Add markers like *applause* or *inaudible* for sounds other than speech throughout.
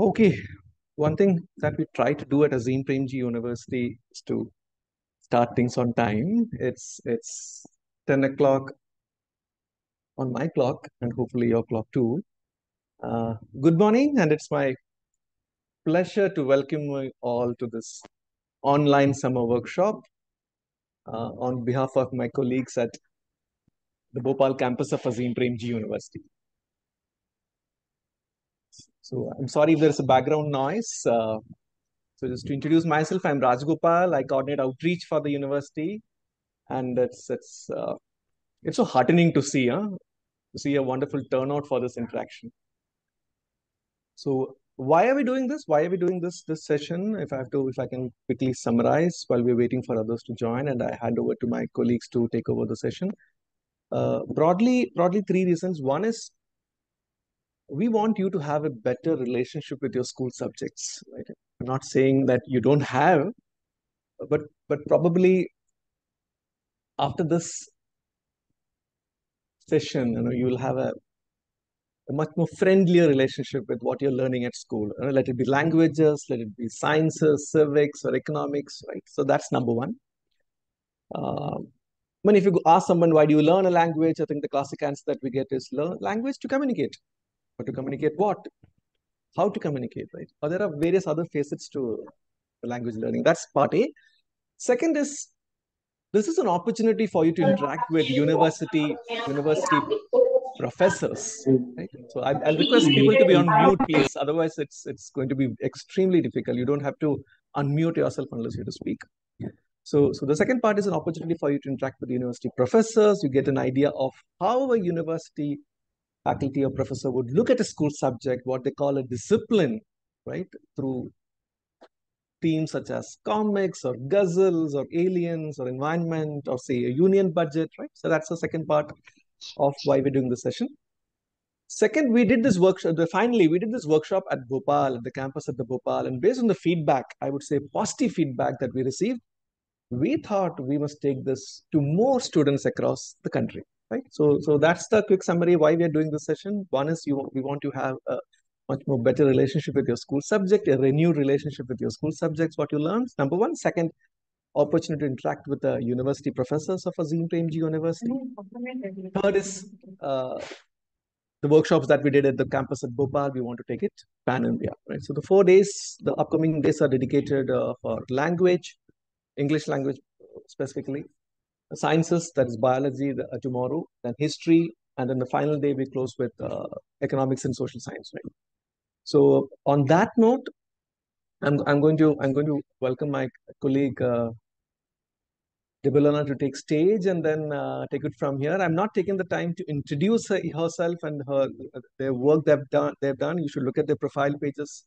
Okay, one thing that we try to do at Azim Premji University is to start things on time. It's it's 10 o'clock on my clock and hopefully your clock too. Uh, good morning, and it's my pleasure to welcome you all to this online summer workshop uh, on behalf of my colleagues at the Bhopal campus of Azim Premji University. So I'm sorry if there's a background noise. Uh, so just to introduce myself, I'm Rajgopal. I coordinate outreach for the university, and it's it's uh, it's so heartening to see, huh? To see a wonderful turnout for this interaction. So why are we doing this? Why are we doing this this session? If I have to, if I can quickly summarize while we're waiting for others to join, and I hand over to my colleagues to take over the session. Uh, broadly, broadly, three reasons. One is we want you to have a better relationship with your school subjects. Right? I'm not saying that you don't have, but but probably after this session, you know, you will have a, a much more friendlier relationship with what you're learning at school. You know, let it be languages, let it be sciences, civics, or economics, right? So that's number one. Uh, I mean, if you ask someone why do you learn a language, I think the classic answer that we get is learn language to communicate. But to communicate what? How to communicate, right? Or there are various other facets to language learning. That's part A. Second is this is an opportunity for you to interact with university university professors. Right? So I, will request people to be on mute, please. Otherwise, it's it's going to be extremely difficult. You don't have to unmute yourself unless you to speak. So, so the second part is an opportunity for you to interact with university professors. You get an idea of how a university faculty or professor would look at a school subject, what they call a discipline, right, through themes such as comics or ghazals or aliens or environment or say a union budget, right? So that's the second part of why we're doing the session. Second, we did this workshop, finally, we did this workshop at Bhopal, at the campus at the Bhopal, and based on the feedback, I would say positive feedback that we received, we thought we must take this to more students across the country right? So, so that's the quick summary why we are doing this session. One is you we want to have a much more better relationship with your school subject, a renewed relationship with your school subjects, what you learn. Number one, second, opportunity to interact with the university professors of Azim Premji University. Third is uh, the workshops that we did at the campus at Bhopal. We want to take it pan India, right? So the four days, the upcoming days are dedicated uh, for language, English language specifically, sciences, that is biology the, uh, tomorrow, then history, and then the final day we close with uh, economics and social science. Right. So on that note, I'm I'm going to I'm going to welcome my colleague uh, to take stage and then uh, take it from here. I'm not taking the time to introduce her, herself and her their work they've done. They've done. You should look at their profile pages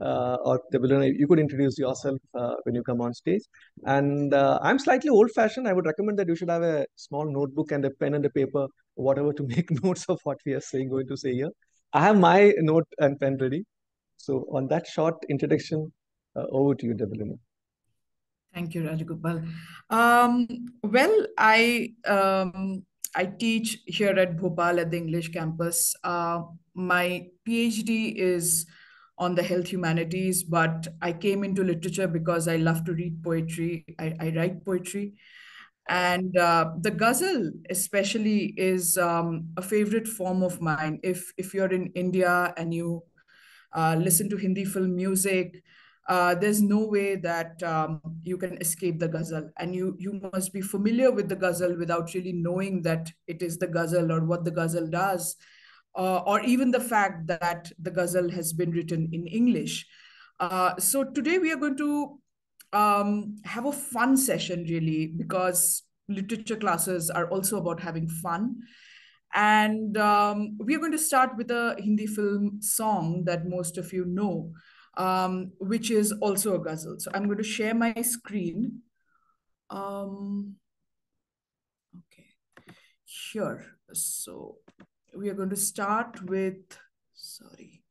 uh, or you could introduce yourself uh, when you come on stage. And uh, I'm slightly old-fashioned. I would recommend that you should have a small notebook and a pen and a paper, whatever, to *laughs* make notes of what we are saying, going to say here. I have my note and pen ready. So on that short introduction, uh, over to you, Debolina. Thank you, Rajagopal. Um, well, I um, I teach here at Bhopal at the English campus. Uh, my PhD is on the health humanities, but I came into literature because I love to read poetry. I, I write poetry. And uh, the ghazal, especially, is um, a favorite form of mine. If, if you're in India and you uh, listen to Hindi film music, uh, there's no way that um, you can escape the ghazal. And you, you must be familiar with the ghazal without really knowing that it is the ghazal or what the ghazal does uh, or even the fact that the ghazal has been written in English. Uh, so today we are going to um, have a fun session really because literature classes are also about having fun. And um, we are going to start with a Hindi film song that most of you know, um, which is also a ghazal. So I'm going to share my screen. Um, okay, sure. So we are going to start with, sorry.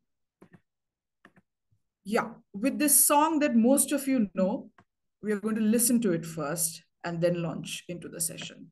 Yeah, with this song that most of you know, we are going to listen to it first and then launch into the session.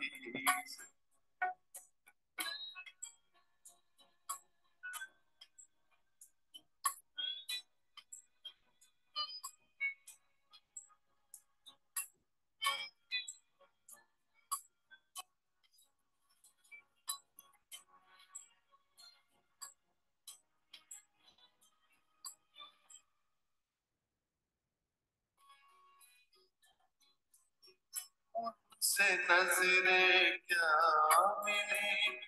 Jesus. से नजरे क्या मिली?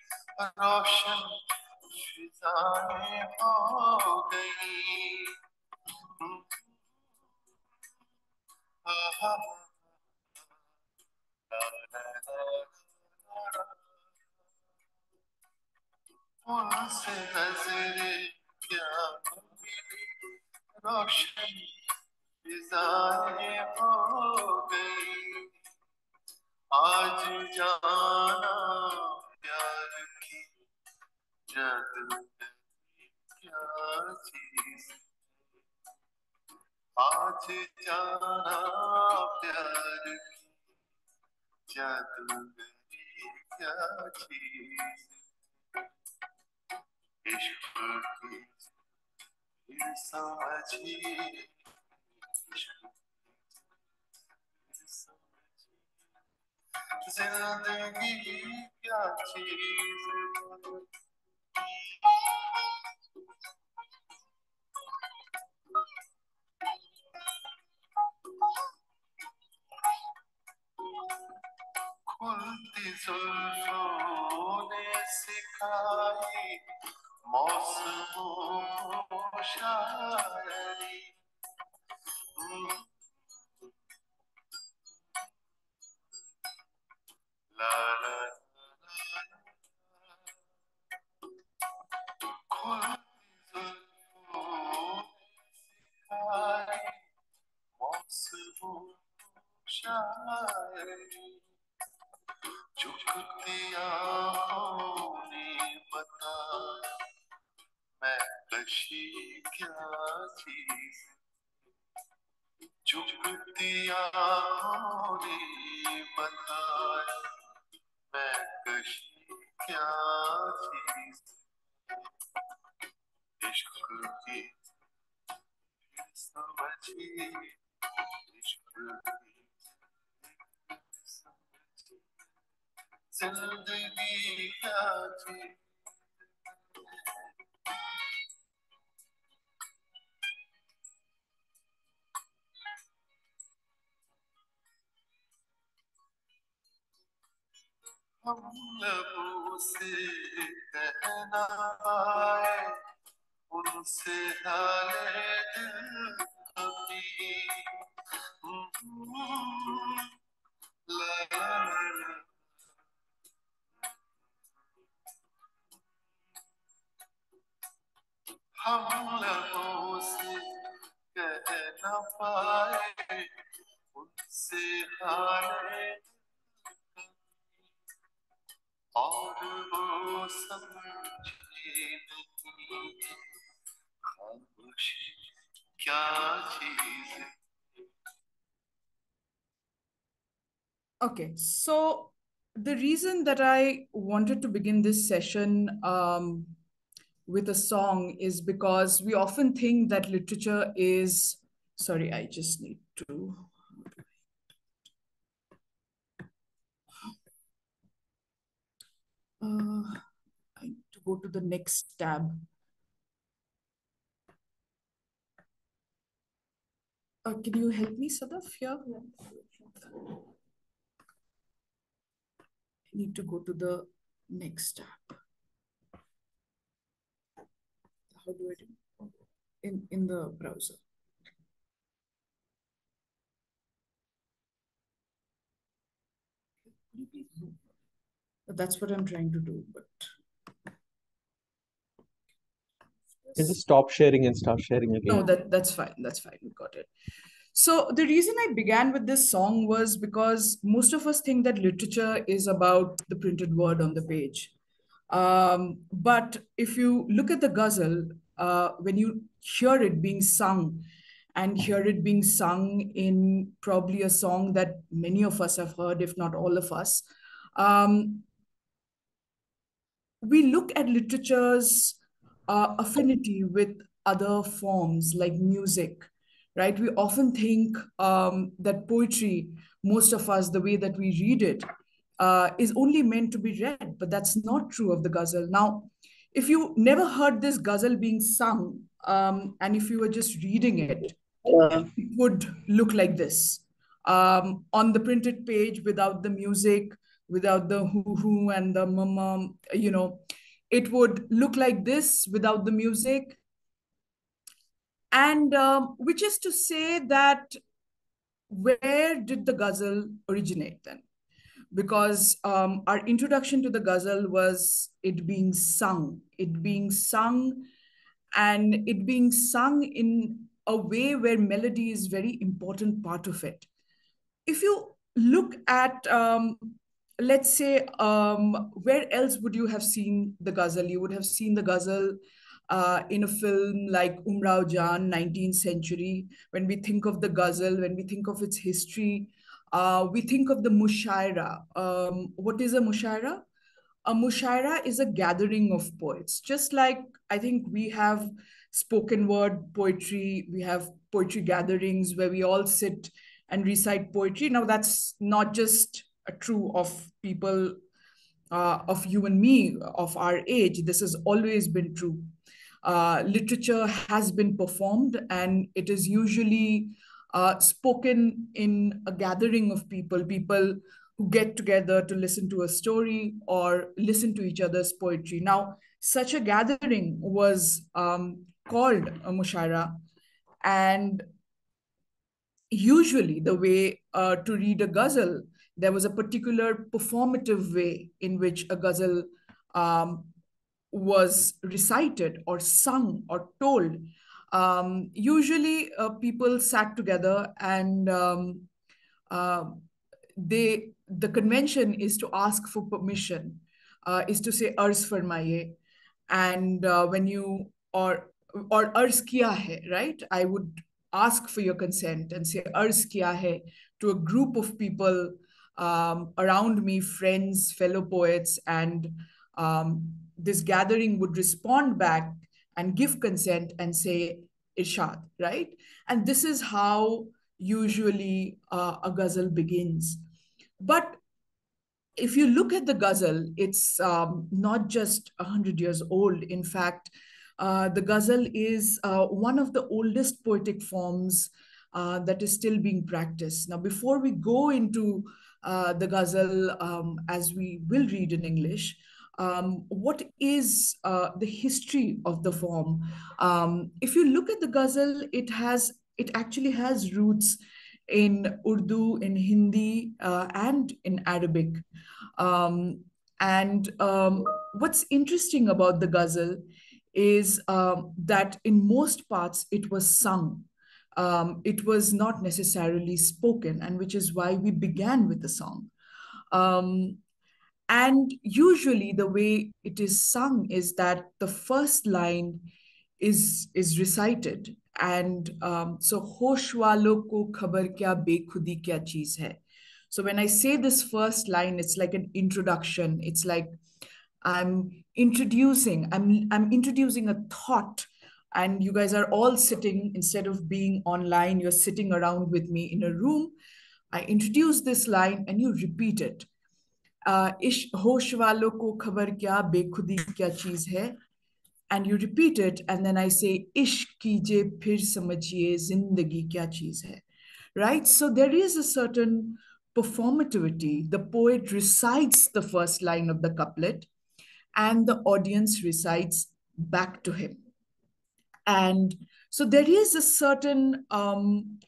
रोशन हो गई। चुकतिया बता मैं कशी क्या चीज़ चुकतिया बता मैं कशी क्या that I wanted to begin this session um, with a song is because we often think that literature is. Sorry, I just need to. Uh, I need to go to the next tab. Uh, can you help me, Sadaf, here? Need to go to the next tab. how do I do in in the browser? That's what I'm trying to do, but Can just stop sharing and start sharing again. no, that that's fine. That's fine. We got it. So the reason I began with this song was because most of us think that literature is about the printed word on the page. Um, but if you look at the ghazal, uh, when you hear it being sung and hear it being sung in probably a song that many of us have heard, if not all of us, um, we look at literature's uh, affinity with other forms like music, right? We often think um, that poetry, most of us, the way that we read it, uh, is only meant to be read, but that's not true of the ghazal. Now, if you never heard this ghazal being sung, um, and if you were just reading it, it would look like this. Um, on the printed page without the music, without the hoo hoo and the mama, you know, it would look like this without the music. And um, which is to say that where did the ghazal originate then? Because um, our introduction to the ghazal was it being sung, it being sung, and it being sung in a way where melody is very important part of it. If you look at um, let's say um, where else would you have seen the ghazal you would have seen the ghazal uh, in a film like umrao jan 19th century when we think of the ghazal when we think of its history uh, we think of the mushaira um, what is a mushaira a mushaira is a gathering of poets just like i think we have spoken word poetry we have poetry gatherings where we all sit and recite poetry now that's not just true of people uh, of you and me of our age. This has always been true. Uh, literature has been performed and it is usually uh, spoken in a gathering of people, people who get together to listen to a story or listen to each other's poetry. Now, such a gathering was um, called a mushaira, and usually the way uh, to read a ghazal there was a particular performative way in which a ghazal um, was recited or sung or told. Um, usually, uh, people sat together and um, uh, they the convention is to ask for permission, uh, is to say "arz farmaye," and uh, when you or or "arz kiya hai," right? I would ask for your consent and say "arz kiya hai" to a group of people um, around me, friends, fellow poets, and um, this gathering would respond back and give consent and say irshad, right? And this is how usually uh, a ghazal begins. But if you look at the ghazal, it's um, not just 100 years old. In fact, uh, the ghazal is uh, one of the oldest poetic forms uh, that is still being practiced. Now, before we go into uh, the ghazal um, as we will read in English. Um, what is uh, the history of the form? Um, if you look at the ghazal, it has it actually has roots in Urdu, in Hindi, uh, and in Arabic. Um, and um, what's interesting about the ghazal is um, that in most parts it was sung um, it was not necessarily spoken, and which is why we began with the song. Um, and usually, the way it is sung is that the first line is is recited, and um, so hosh walo ko khabar kya bekhudi kya cheez hai. So when I say this first line, it's like an introduction. It's like I'm introducing. I'm I'm introducing a thought and you guys are all sitting instead of being online you're sitting around with me in a room i introduce this line and you repeat it ish hosh walo ko khabar kya bekhudi kya cheez hai and you repeat it and then i say ish kije phir samajhiye zindagi kya cheez hai right? So there is a certain performativity. The poet recites the first line of the couplet and the audience recites back to him. And so there is a certain um,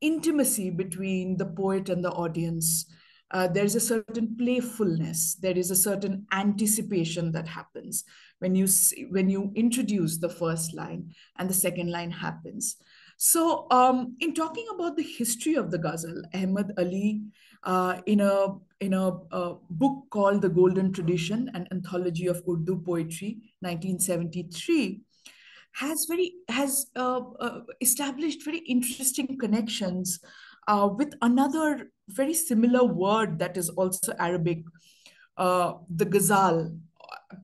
intimacy between the poet and the audience. Uh, there's a certain playfulness. There is a certain anticipation that happens when you when you introduce the first line and the second line happens. So, um, in talking about the history of the ghazal, Ahmed Ali, uh, in a in a, a, book called The Golden Tradition, an anthology of Urdu poetry, 1973, has very has uh, uh, established very interesting connections uh, with another very similar word that is also Arabic, uh, the ghazal.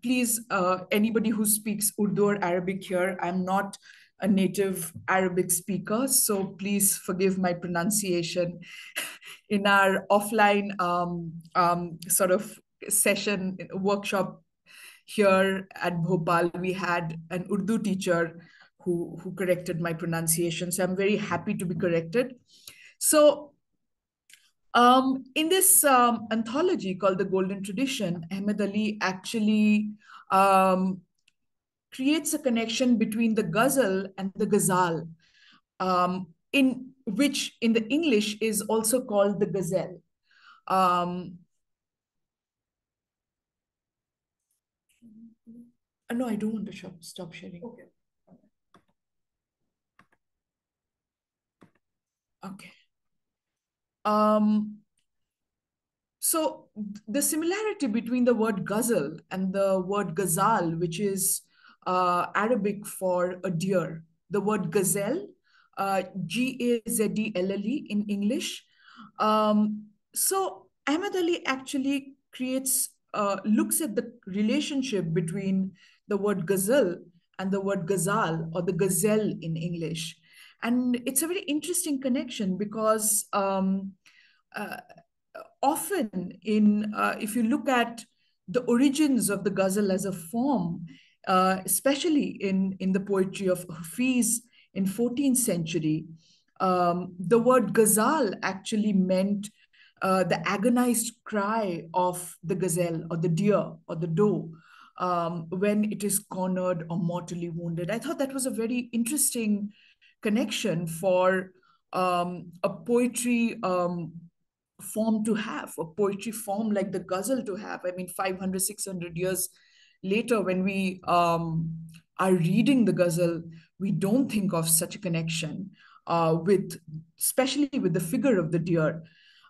Please, uh, anybody who speaks Urdu or Arabic here, I'm not a native Arabic speaker, so please forgive my pronunciation. *laughs* In our offline um, um, sort of session workshop here at Bhopal, we had an Urdu teacher who, who corrected my pronunciation. So I'm very happy to be corrected. So um, in this um, anthology called The Golden Tradition, Ahmed Ali actually um, creates a connection between the ghazal and the ghazal, um, in which in the English is also called the gazelle. Um, uh, no, I don't want to stop sharing. Okay. Okay. Um, so the similarity between the word ghazal and the word ghazal, which is uh, Arabic for a deer. The word gazelle, uh, in English. Um, so Ahmed Ali actually creates, uh, looks at the relationship between the word gazelle and the word ghazal or the gazelle in English. And it's a very interesting connection because um, often in, uh, if you look at the origins of the ghazal as a form, uh, especially in, in the poetry of Hafiz in 14th century, um, the word ghazal actually meant uh, the agonized cry of the gazelle or the deer or the doe um, when it is cornered or mortally wounded. I thought that was a very interesting connection for um, a poetry um, form to have, a poetry form like the ghazal to have. I mean, 500, 600 years later when we um, are reading the ghazal, we don't think of such a connection uh, with, especially with the figure of the deer.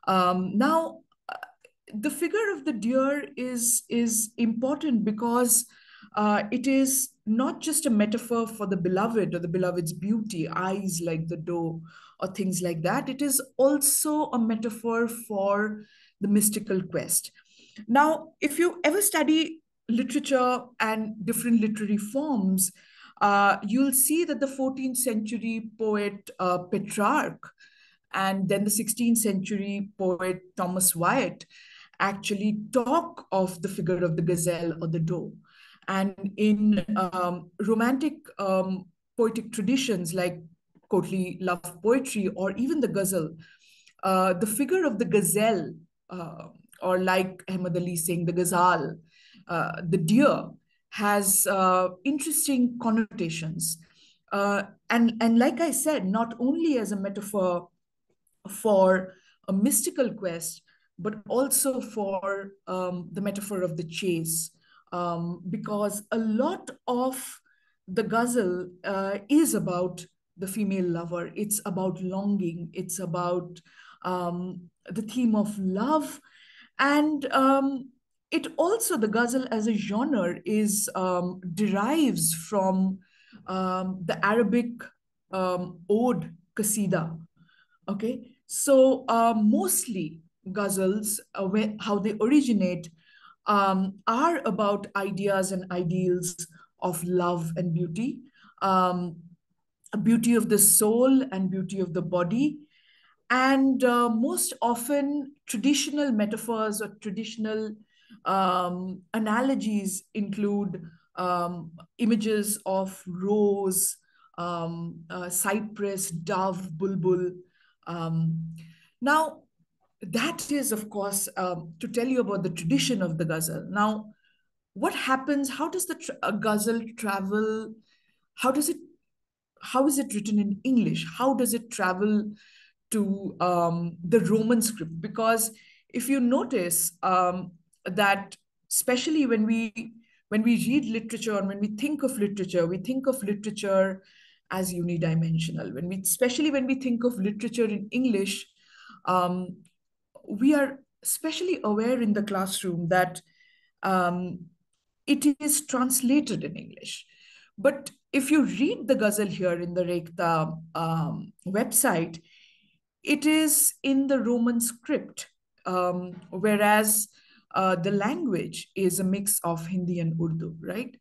Um, now, uh, the figure of the deer is is important because uh, it is not just a metaphor for the beloved or the beloved's beauty, eyes like the doe or things like that. It is also a metaphor for the mystical quest. Now, if you ever study literature and different literary forms, uh, you'll see that the 14th century poet uh, Petrarch and then the 16th century poet Thomas Wyatt actually talk of the figure of the gazelle or the doe. And in um, romantic um, poetic traditions like courtly love poetry or even the ghazal, uh, the figure of the gazelle, uh, or like Ahmed Ali saying, the ghazal, uh, the deer has uh, interesting connotations. Uh, and, and like I said, not only as a metaphor for a mystical quest, but also for um, the metaphor of the chase. Um, because a lot of the ghazal uh, is about the female lover. It's about longing. It's about um, the theme of love. And um, it also the ghazal as a genre is um, derives from um, the Arabic um, ode qasida. Okay, so uh, mostly ghazals, uh, where, how they originate, um, are about ideas and ideals of love and beauty, um, beauty of the soul and beauty of the body, and uh, most often traditional metaphors or traditional um, analogies include um, images of rose, um, uh, cypress, dove, bulbul. Um, now, that is, of course, um, to tell you about the tradition of the ghazal. Now, what happens? How does the tra- ghazal travel? How does it how is it written in English? How does it travel to um, the Roman script? Because if you notice um, that, especially when we when we read literature and when we think of literature, we think of literature as unidimensional. When we, especially when we think of literature in English, um, we are especially aware in the classroom that um, it is translated in English. But if you read the ghazal here in the Rekhta um, website, it is in the Roman script, um, whereas uh, the language is a mix of Hindi and Urdu, right?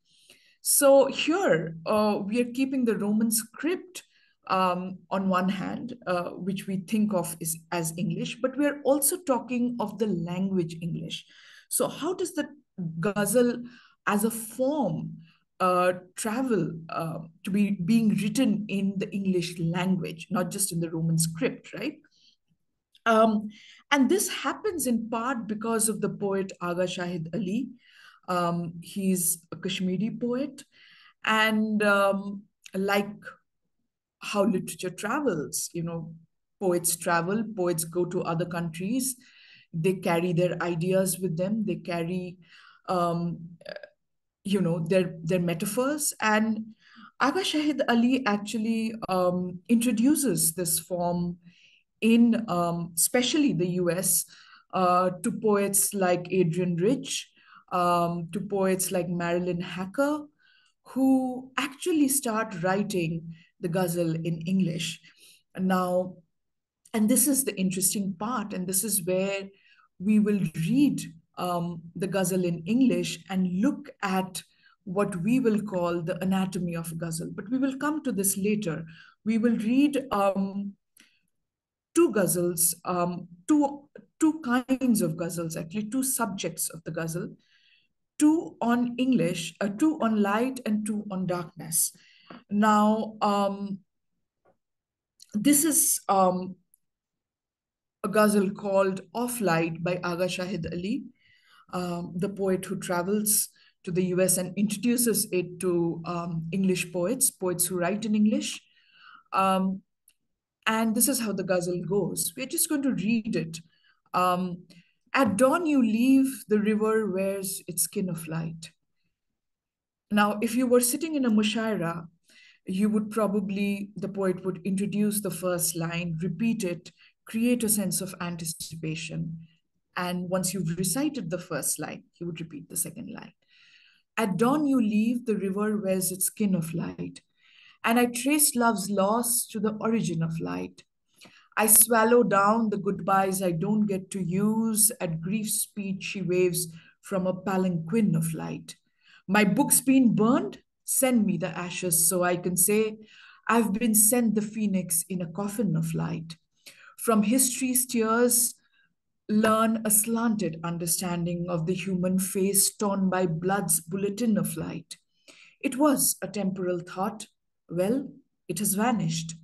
So here uh, we are keeping the Roman script um, on one hand, uh, which we think of is, as English, but we are also talking of the language English. So how does the ghazal as a form uh, travel uh, to be being written in the English language, not just in the Roman script, right? Um, and this happens in part because of the poet Agha Shahid Ali. Um, he's a Kashmiri poet. And um, like how literature travels, you know, poets travel, poets go to other countries, they carry their ideas with them, they carry, um, you know, their, their metaphors. And Agha Shahid Ali actually um, introduces this form in um, especially the US uh, to poets like Adrienne Rich, um, to poets like Marilyn Hacker, who actually start writing the ghazal in English. Now, and this is the interesting part, and this is where we will read um, the ghazal in English and look at what we will call the anatomy of ghazal. But we will come to this later. We will read um, two ghazals, um, two, two kinds of ghazals, actually, two subjects of the ghazal, two on English, uh, two on light and two on darkness. Now, um, this is um, a ghazal called Of Light by Agha Shahid Ali, um, the poet who travels to the US and introduces it to um, English poets, poets who write in English. Um, and this is how the ghazal goes. We're just going to read it. Um, At dawn, you leave, the river wears its skin of light. Now, if you were sitting in a mushaira, you would probably, the poet would introduce the first line, repeat it, create a sense of anticipation. And once you've recited the first line, he would repeat the second line. At dawn, you leave, the river wears its skin of light and I trace love's loss to the origin of light. I swallow down the goodbyes I don't get to use. At grief's speech, she waves from a palanquin of light. My book's been burned. Send me the ashes so I can say, I've been sent the phoenix in a coffin of light. From history's tears, learn a slanted understanding of the human face torn by blood's bulletin of light. It was a temporal thought, well, it has vanished.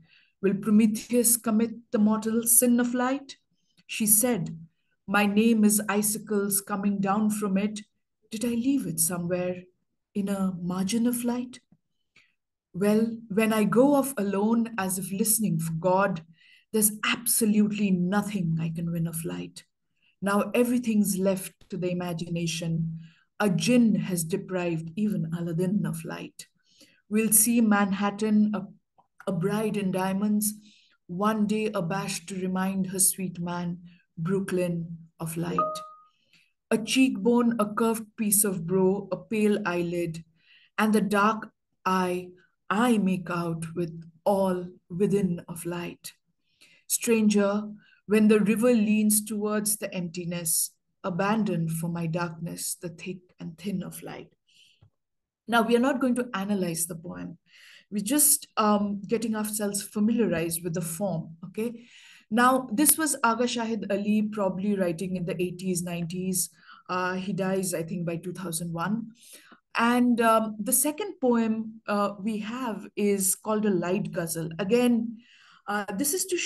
Will Prometheus commit the mortal sin of light? She said, My name is icicles coming down from it. Did I leave it somewhere in a margin of light? Well, when I go off alone as if listening for God, there's absolutely nothing I can win of light. Now everything's left to the imagination. A jinn has deprived even Aladdin of light. We'll see Manhattan, a, a bride in diamonds, one day abashed to remind her sweet man, Brooklyn, of light. A cheekbone, a curved piece of brow, a pale eyelid, and the dark eye I make out with all within of light. Stranger, when the river leans towards the emptiness, abandoned for my darkness, the thick and thin of light. Now, we are not going to analyze the poem. We're just um, getting ourselves familiarized with the form, okay? Now, this was Agha Shahid Ali probably writing in the 80s, 90s. Uh, he dies, I think, by 2001. And um, the second poem uh, we have is called a light ghazal. Again, uh, this is to,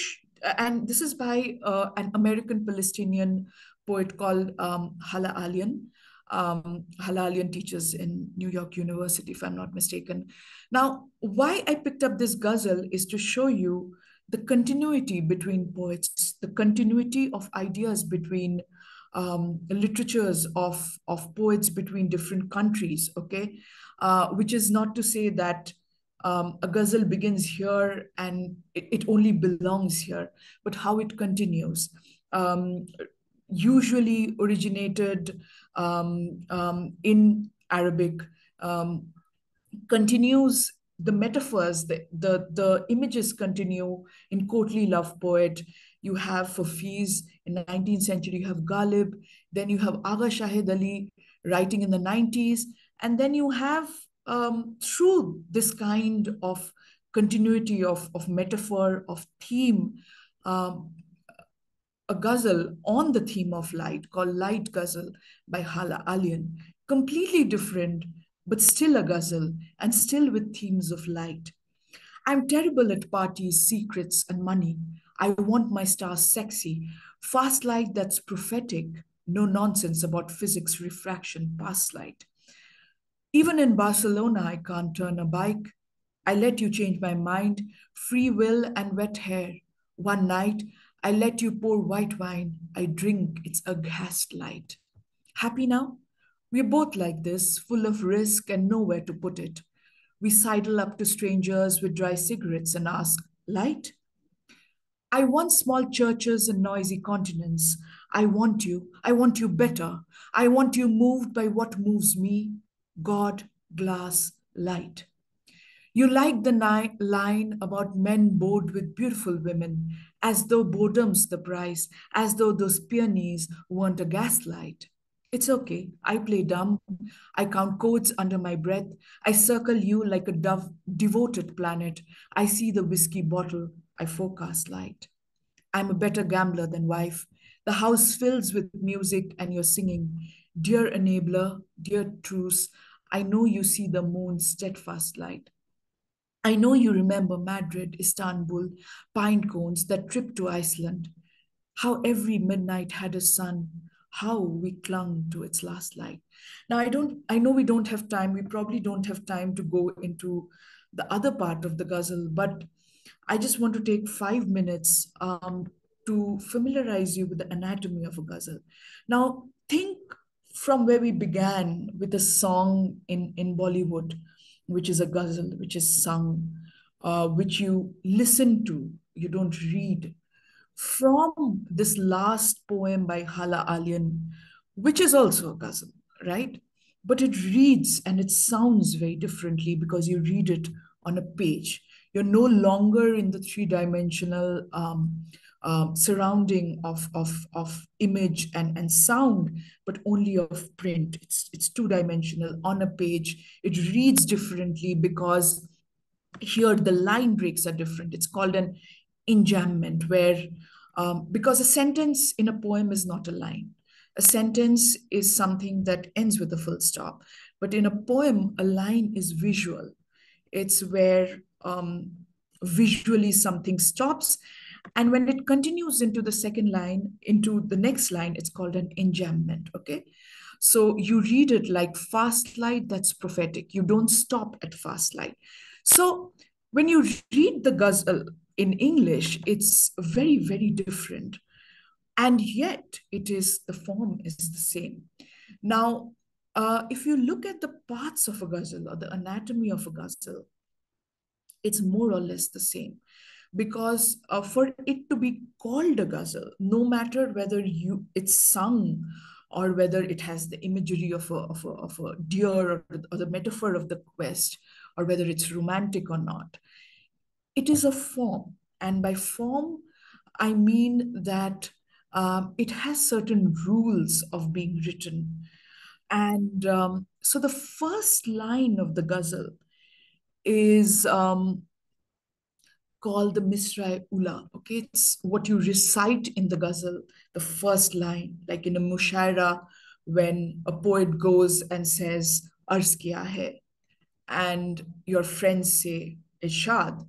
and this is by uh, an American Palestinian poet called um, Hala Alyan. Um, Hala Alyan teaches in New York University, if I'm not mistaken. Now, why I picked up this ghazal is to show you the continuity between poets, the continuity of ideas between um, literatures of, of poets between different countries, okay? Uh, which is not to say that um, a ghazal begins here and it, it, only belongs here, but how it continues. Um, usually originated um, um, in Arabic, um, continues the metaphors, the, the, the images continue in courtly love poet. You have Hafiz in the 19th century, you have Ghalib, then you have Agha Shahid Ali writing in the 90s, and then you have um, through this kind of continuity of, of metaphor, of theme, um, a ghazal on the theme of light called Light Ghazal by Hala Alyan, completely different, but still a ghazal and still with themes of light. I'm terrible at parties, secrets, and money. I want my stars sexy, fast light that's prophetic, no nonsense about physics, refraction, past light. Even in Barcelona, I can't turn a bike. I let you change my mind, free will and wet hair. One night, I let you pour white wine. I drink, it's a gaslight. Happy now? We're both like this, full of risk and nowhere to put it. We sidle up to strangers with dry cigarettes and ask, Light? I want small churches and noisy continents. I want you. I want you better. I want you moved by what moves me, God, glass, light. You like the ni- line about men bored with beautiful women, as though boredom's the price, as though those peonies weren't a gaslight. It's okay. I play dumb. I count codes under my breath. I circle you like a dove devoted planet. I see the whiskey bottle. I forecast light. I'm a better gambler than wife. The house fills with music and you're singing. Dear enabler, dear truce, I know you see the moon's steadfast light. I know you remember Madrid, Istanbul, pine cones, that trip to Iceland, how every midnight had a sun, how we clung to its last light. Now, I don't, I know we don't have time. We probably don't have time to go into the other part of the ghazal, but I just want to take five minutes um, to familiarize you with the anatomy of a ghazal. Now, think from where we began with a song in, in Bollywood, which is a ghazal, which is sung, uh, which you listen to, you don't read. From this last poem by Hala Alyan, which is also a ghazal, right? But it reads and it sounds very differently because you read it on a page. You're no longer in the three dimensional um, um, surrounding of, of, of image and, and sound, but only of print. It's, it's two dimensional on a page. It reads differently because here the line breaks are different. It's called an enjambment, where um, because a sentence in a poem is not a line. A sentence is something that ends with a full stop. But in a poem, a line is visual. It's where um, visually something stops and when it continues into the second line, into the next line, it's called an enjambment. Okay. So you read it like fast light, that's prophetic. You don't stop at fast light. So when you read the ghazal in English, it's very, very different. And yet it is, the form is the same. Now, uh, if you look at the parts of a ghazal or the anatomy of a ghazal, it's more or less the same because uh, for it to be called a ghazal, no matter whether you it's sung or whether it has the imagery of a, of a, of a deer or, or the metaphor of the quest, or whether it's romantic or not, it is a form. And by form, I mean that um, it has certain rules of being written. And um, so the first line of the ghazal is um, called the Misra Ula. Okay, it's what you recite in the ghazal, the first line, like in a mushaira, when a poet goes and says, Arz hai? And your friends say, Ishad.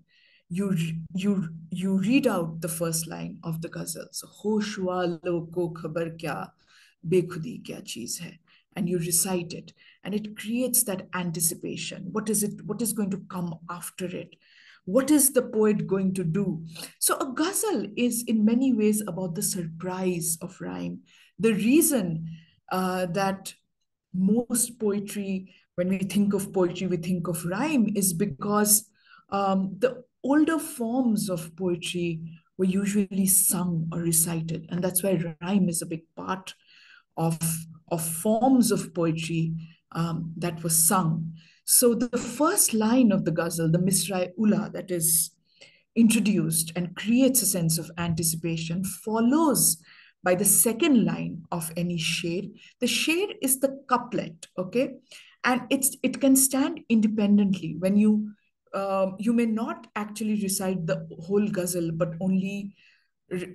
You, you, you read out the first line of the ghazal. So, ko khabar kya, bekhudi kya cheez hai. and you recite it. And it creates that anticipation. What is it what is going to come after it? What is the poet going to do? So a ghazal is in many ways about the surprise of rhyme. The reason uh, that most poetry when we think of poetry we think of rhyme is because um, the older forms of poetry were usually sung or recited and that's why rhyme is a big part of, of forms of poetry um, that was sung. So the first line of the ghazal, the Misrai Ula, that is introduced and creates a sense of anticipation, follows by the second line of any sher. The sher is the couplet, okay? And it's it can stand independently when you um, you may not actually recite the whole ghazal, but only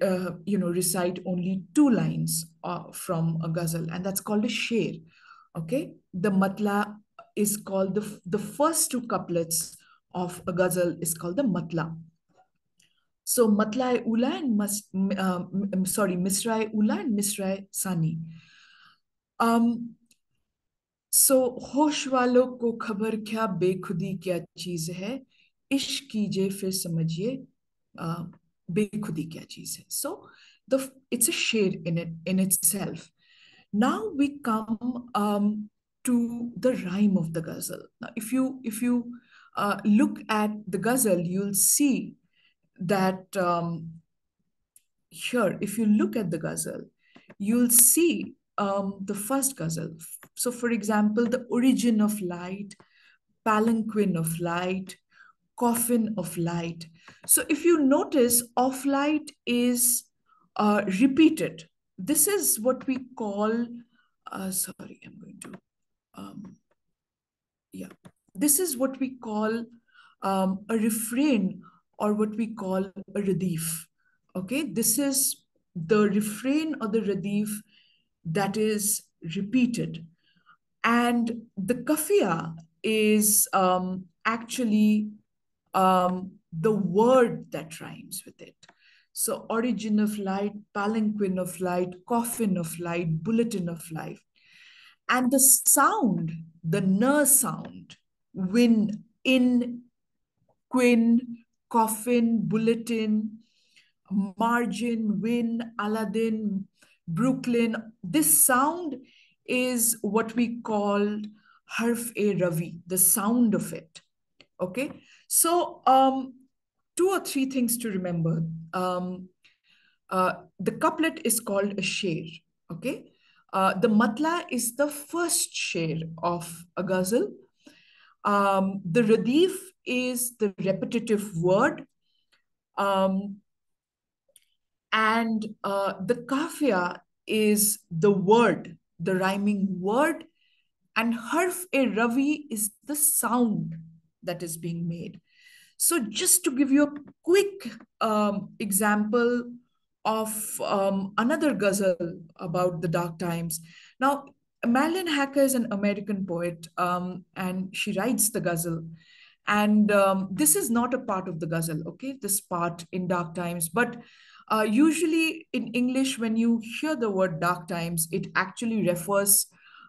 uh, you know recite only two lines uh, from a ghazal, and that's called a sher. Okay, the matla is called the the first two couplets of a ghazal is called the matla. So matla ula and mas, uh, sorry misrai ula and misrai sani. Um, सो होश वालों को खबर क्या बेखुदी क्या चीज़ है? इश्क कीजिए, फिर समझिए बेखुदी क्या चीज़ है। सो the it's a sher in it in itself now we come to the rhyme of the ghazal if you if you look at the ghazal you see that sure if you look at the ghazal you see um, the first ghazal. So, for example, the origin of light, palanquin of light, coffin of light. So, if you notice, of light is uh, repeated. This is what we call, uh, sorry, I'm going to, um, yeah, this is what we call um, a refrain or what we call a radif. Okay, this is the refrain or the radif that is repeated. And the kafia is um, actually um, the word that rhymes with it. So origin of light, palanquin of light, coffin of light, bulletin of life. And the sound, the n sound, win, in, quin, coffin, bulletin, margin, win, Aladdin, Brooklyn. This sound is what we call harf a ravi, the sound of it. Okay, so um, two or three things to remember. Um, uh, the couplet is called a sher. Okay, uh, the matla is the first sher of a ghazal. Um, the radif is the repetitive word. Um, and uh, the kafia is the word, the rhyming word, and harf e ravi is the sound that is being made. So, just to give you a quick um, example of um, another ghazal about the dark times. Now, Marilyn Hacker is an American poet, um, and she writes the ghazal. And um, this is not a part of the ghazal, okay? This part in dark times, but uh, usually in English, when you hear the word dark times, it actually refers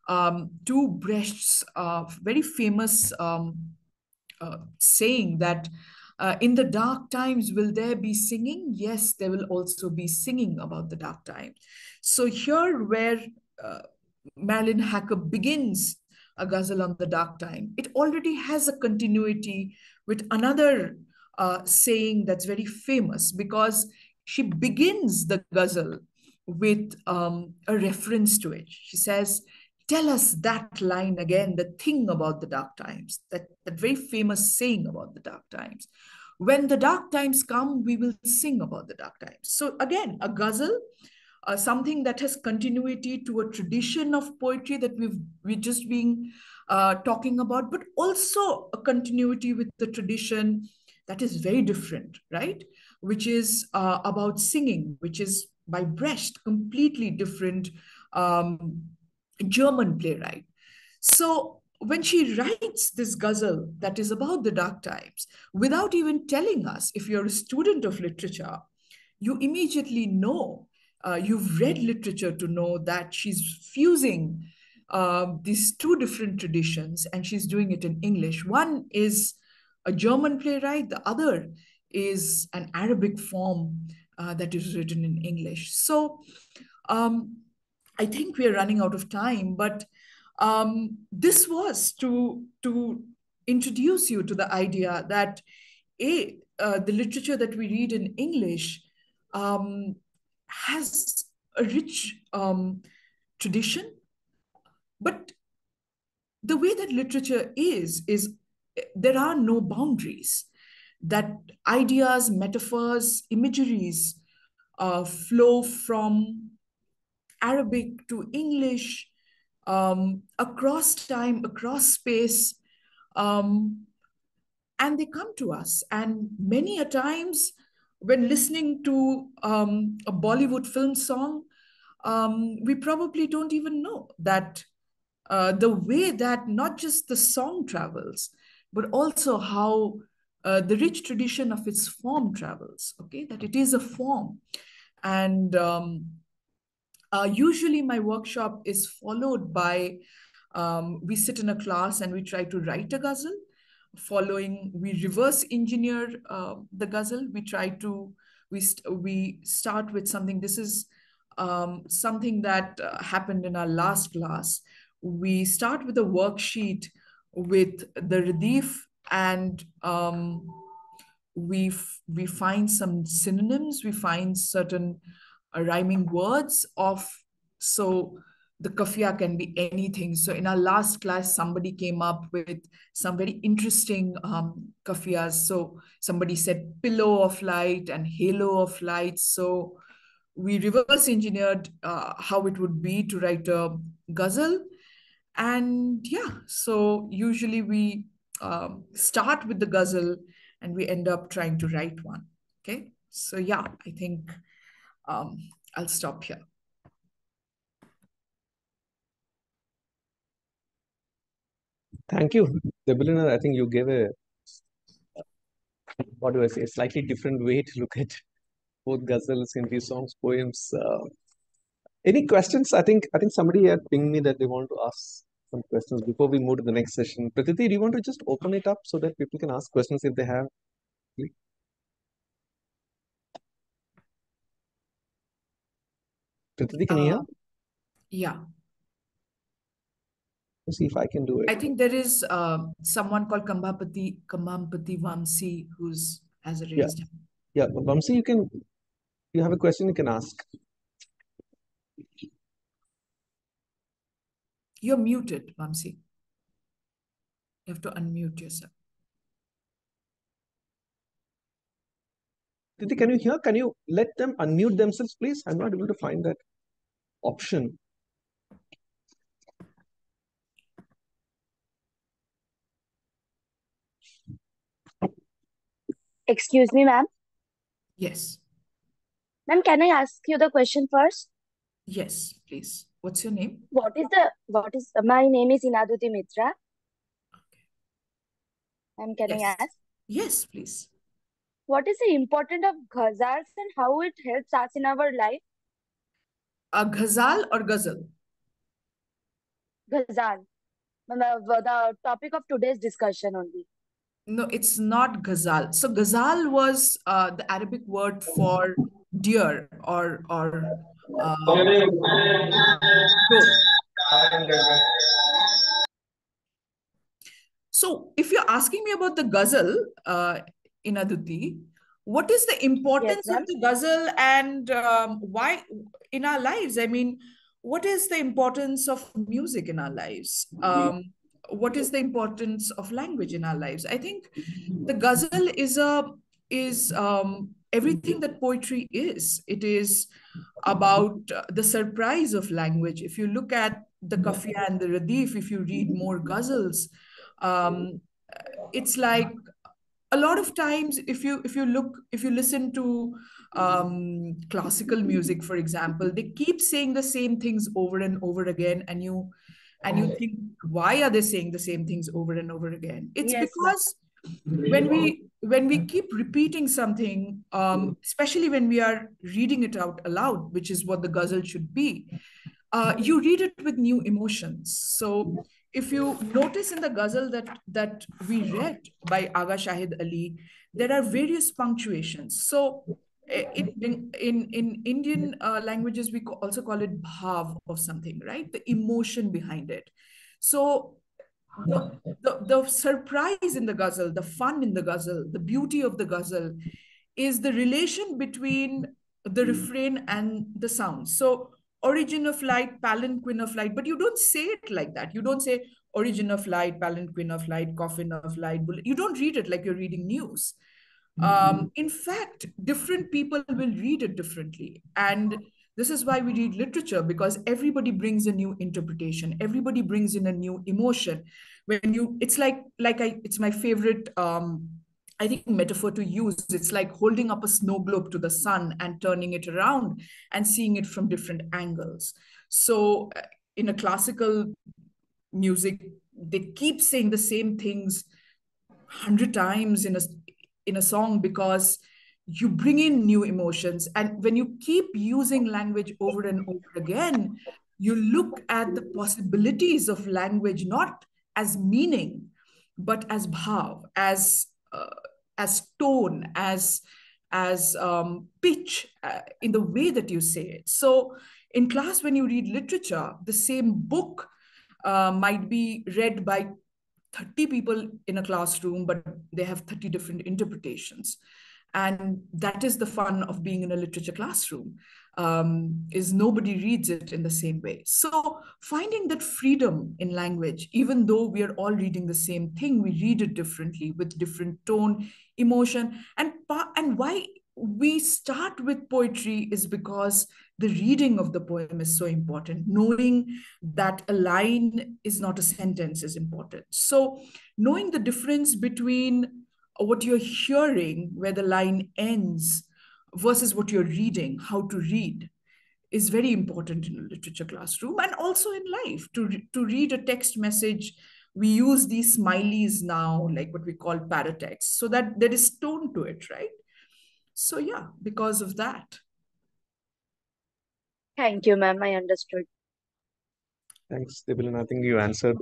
um, to Brecht's uh, very famous um, uh, saying that uh, in the dark times, will there be singing? Yes, there will also be singing about the dark time. So here where uh, Marilyn Hacker begins a ghazal on the dark time, it already has a continuity with another uh, saying that's very famous because she begins the ghazal with um, a reference to it. She says, Tell us that line again, the thing about the dark times, that, that very famous saying about the dark times. When the dark times come, we will sing about the dark times. So, again, a ghazal, uh, something that has continuity to a tradition of poetry that we've we just been uh, talking about, but also a continuity with the tradition that is very different, right? Which is uh, about singing, which is by Brecht, completely different um, German playwright. So when she writes this ghazal that is about the dark times, without even telling us, if you're a student of literature, you immediately know, uh, you've read literature to know that she's fusing uh, these two different traditions, and she's doing it in English. One is a German playwright, the other is an Arabic form uh, that is written in English. So um, I think we are running out of time, but um, this was to to introduce you to the idea that a uh, the literature that we read in English um, has a rich um, tradition, but the way that literature is is there are no boundaries. That ideas, metaphors, imageries uh, flow from Arabic to English um, across time, across space, um, and they come to us. And many a times, when listening to um, a Bollywood film song, um, we probably don't even know that uh, the way that not just the song travels, but also how uh, the rich tradition of its form travels. Okay, that it is a form, and um, uh, usually, my workshop is followed by um, we sit in a class and we try to write a ghazal. Following, we reverse engineer uh, the ghazal. We try to we st we start with something. This is um, something that uh, happened in our last class. We start with a worksheet with the radif and um, we we find some synonyms. We find certain rhyming words of so the kafia can be anything. So in our last class somebody came up with some very interesting um, kafiyas so somebody said pillow of light and halo of light. So we reverse engineered uh, how it would be to write a ghazal. And yeah so usually we um, start with the ghazal and we end up trying to write one okay so yeah i think um, I'll stop here. Thank you, Debolina. I think you gave a what do I say, a slightly different way to look at both ghazals, Hindi songs, poems. Uh, any questions? I think I think somebody had pinged me that they want to ask some questions before we move to the next session. Pratiti, do you want to just open it up so that people can ask questions if they have? Pratiti, can you hear? Uh, yeah. Let's see if I can do it. I think there is uh, someone called Kambapati Kambapati Vamsi who's has a Yeah. raised hand. Yeah, Vamsi, you can, you have a question, you can ask. You're muted, Vamsi. You have to unmute yourself. Pratiti, can you hear? Can you let them unmute themselves, please? I'm not able to find that option. Excuse me, ma'am. Yes. Ma'am, can I ask you the question first? Yes, please. What's your name? What is the what is my name is Inaduti Mitra. Ma'am, can I Yes. Yes, please. what is the importance of ghazals and how it helps us in our life? A ghazal or ghazal? Ghazal, the topic of today's discussion only. No, it's not ghazal. So ghazal was uh, the Arabic word for deer or or. So if you're asking me about the ghazal, uh, Inaduti, what is the Yes, importance of the ghazal and um, why in our lives? I mean, what is the importance of music in our lives? Um, what is the importance of language in our lives? I think the ghazal is a is um, everything that poetry is. It is about uh, the surprise of language. If you look at the Kafiya and the Radif, if you read more ghazals, um, it's like a lot of times if you if you look if you listen to um, classical music for example they keep saying the same things over and over again and you and you think why are they saying the same things over and over again it's Yes, because when we when we keep repeating something um, especially when we are reading it out aloud which is what the ghazal should be uh, you read it with new emotions. So if you notice in the ghazal that that we read by Agha Shahid Ali, there are various punctuations. So eh, in in in Indian uh, languages, we also call it bhav or something, right? The emotion behind it. So the, the, the surprise in the ghazal, the fun in the ghazal, the beauty of the ghazal is the relation between the refrain and the sound. So origin of light, palanquin of light, but you don't say it like that. You don't say origin of light, palanquin of light, coffin of light. Bullet. You don't read it like you're reading news. Um, in fact, different people will read it differently. And this is why we read literature because everybody brings a new interpretation. Everybody brings in a new emotion. When you, it's like, like I, it's my favorite, um, I think metaphor to use. It's like holding up a snow globe to the sun and turning it around and seeing it from different angles. So uh, in a classical music, they keep saying the same things hundred times in a in a song because you bring in new emotions. And when you keep using language over and over again, you look at the possibilities of language not as meaning, but as bhav, as uh, as tone, as as um, pitch uh, in the way that you say it. So in class, when you read literature, the same book uh, might be read by 30 people in a classroom, but they have 30 different interpretations and that is the fun of being in a literature classroom. Um, is nobody reads it in the same way. So finding that freedom in language even though we are all reading the same thing we read it differently with different tone emotion. And and why we start with poetry is because the reading of the poem is so important. Knowing that a line is not a sentence is important. So knowing the difference between what you're hearing, where the line ends, versus what you're reading, how to read, is very important in a literature classroom and also in life. To, to read a text message, we use these smileys now, like what we call paratext, so that there is tone to it, right? So, yeah, because of that. Thank you, ma'am. I understood. Thanks, Debilin. I think you answered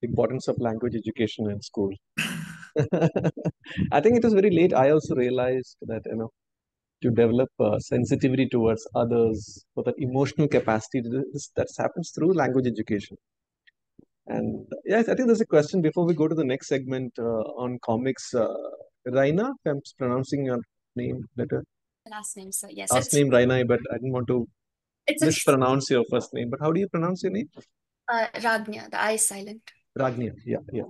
the importance of language education in school. *laughs* *laughs* I think it was very late. I also realized that, you know, to develop uh, sensitivity towards others, for that emotional capacity, this, that happens through language education. And yes, I think there's a question before we go to the next segment uh, on comics. Uh, Raina, if I'm pronouncing your name better. Last name, sir. Yes. Last name Raina, but I didn't want to it's mispronounce your first name. But how do you pronounce your name? Uh, Ragnia. The I is silent. Ragnia. Yeah, yeah.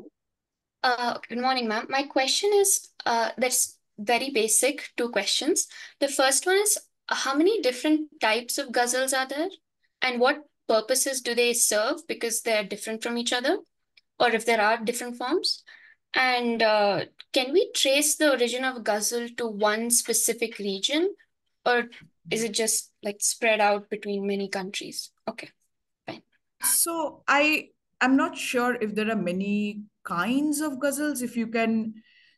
Uh, good morning, ma'am. My question is uh, that's very basic, two questions. The first one is how many different types of ghazals are there and what purposes do they serve because they're different from each other or if there are different forms? And uh, can we trace the origin of ghazal to one specific region or is it just like spread out between many countries? Okay, fine. So I I'm not sure if there are many kinds of ghazals, if you can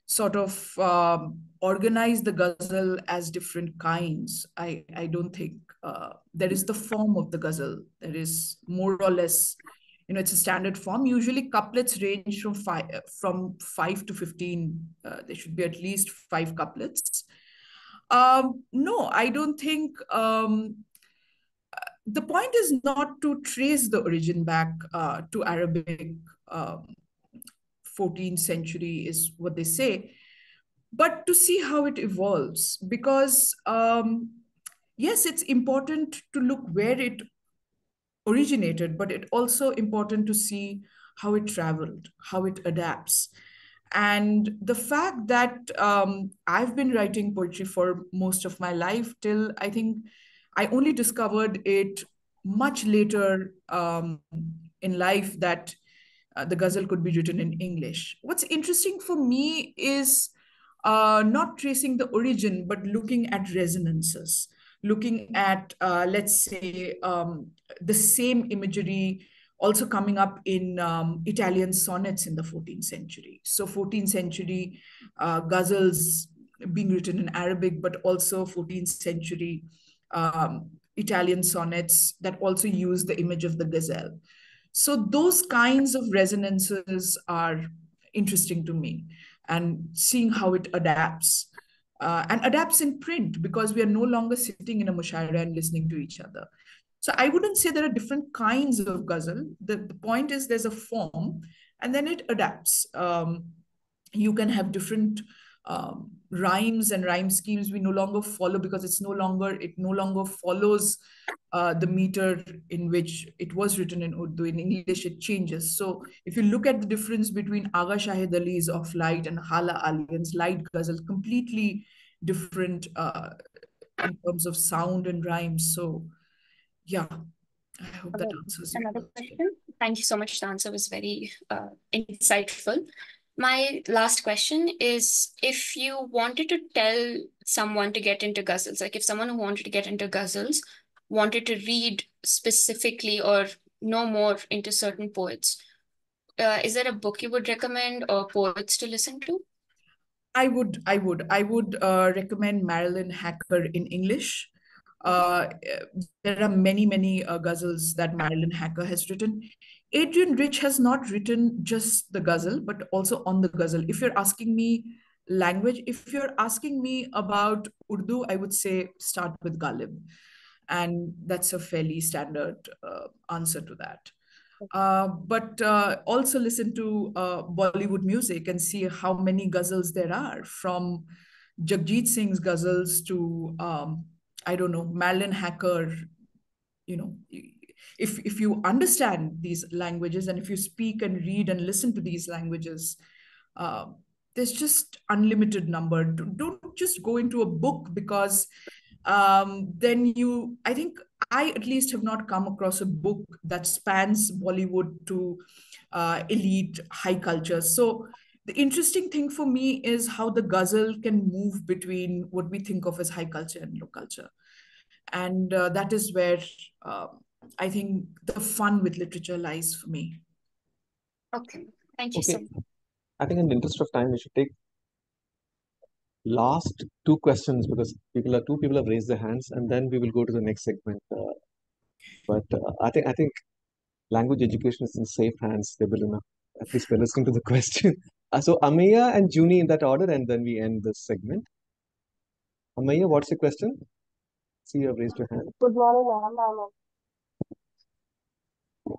sort of um, organize the ghazal as different kinds, I, I don't think uh, there is the form of the ghazal. There is more or less, you know, it's a standard form. Usually couplets range from five, from five to 15. Uh, there should be at least five couplets. Um, no, I don't think um, the point is not to trace the origin back uh, to Arabic um, 14th century is what they say, but to see how it evolves. Because, um, yes, it's important to look where it originated, but it's also important to see how it traveled, how it adapts. And the fact that um, I've been writing poetry for most of my life till I think I only discovered it much later um, in life that uh, the ghazal could be written in English. What's interesting for me is uh, not tracing the origin, but looking at resonances, looking at, uh, let's say, um, the same imagery also coming up in um, Italian sonnets in the 14th century. So 14th century uh, ghazals being written in Arabic, but also 14th century um, Italian sonnets that also use the image of the gazelle. So those kinds of resonances are interesting to me and seeing how it adapts. Uh, and adapts in print because we are no longer sitting in a mushaira and listening to each other. So I wouldn't say there are different kinds of ghazal. The, the point is there's a form and then it adapts. Um, you can have different um, rhymes and rhyme schemes we no longer follow because it's no longer it no longer follows uh, the meter in which it was written in Urdu. In English, it changes. So if you look at the difference between Agha Shahid Ali's of light and Hala Ali's light ghazal, completely different uh, in terms of sound and rhymes. So yeah, I hope that answers Another question. Thank you so much. The answer was very uh, insightful. My last question is if you wanted to tell someone to get into ghazals, like if someone who wanted to get into ghazals wanted to read specifically or know more into certain poets, uh, is there a book you would recommend or poets to listen to? I would, I would, I would uh, recommend Marilyn Hacker in English. Uh, there are many, many uh, ghazals that Marilyn Hacker has written. Adrienne Rich has not written just the ghazal, but also on the ghazal. If you're asking me language, if you're asking me about Urdu, I would say start with Ghalib and that's a fairly standard uh, answer to that. Uh, but uh, also listen to uh, Bollywood music and see how many ghazals there are from Jagjit Singh's ghazals to um, I don't know Marilyn Hacker. You know, if if you understand these languages and if you speak and read and listen to these languages, uh, there's just unlimited number. Don't just go into a book because um, then you, I think I at least have not come across a book that spans Bollywood to uh, elite high culture. So the interesting thing for me is how the ghazal can move between what we think of as high culture and low culture. And uh, that is where uh, I think the fun with literature lies for me. Okay, thank you Okay. so much. I think in the interest of time, we should take last two questions because people are two people have raised their hands, and then we will go to the next segment. Uh, but uh, I think I think language education is in safe hands, Debolina. At least we're listening to the *laughs* question. Uh, so Ameya and Junie in that order, and then we end this segment. Ameya, what's your question? See, you have raised your hand. Good morning, ma'am.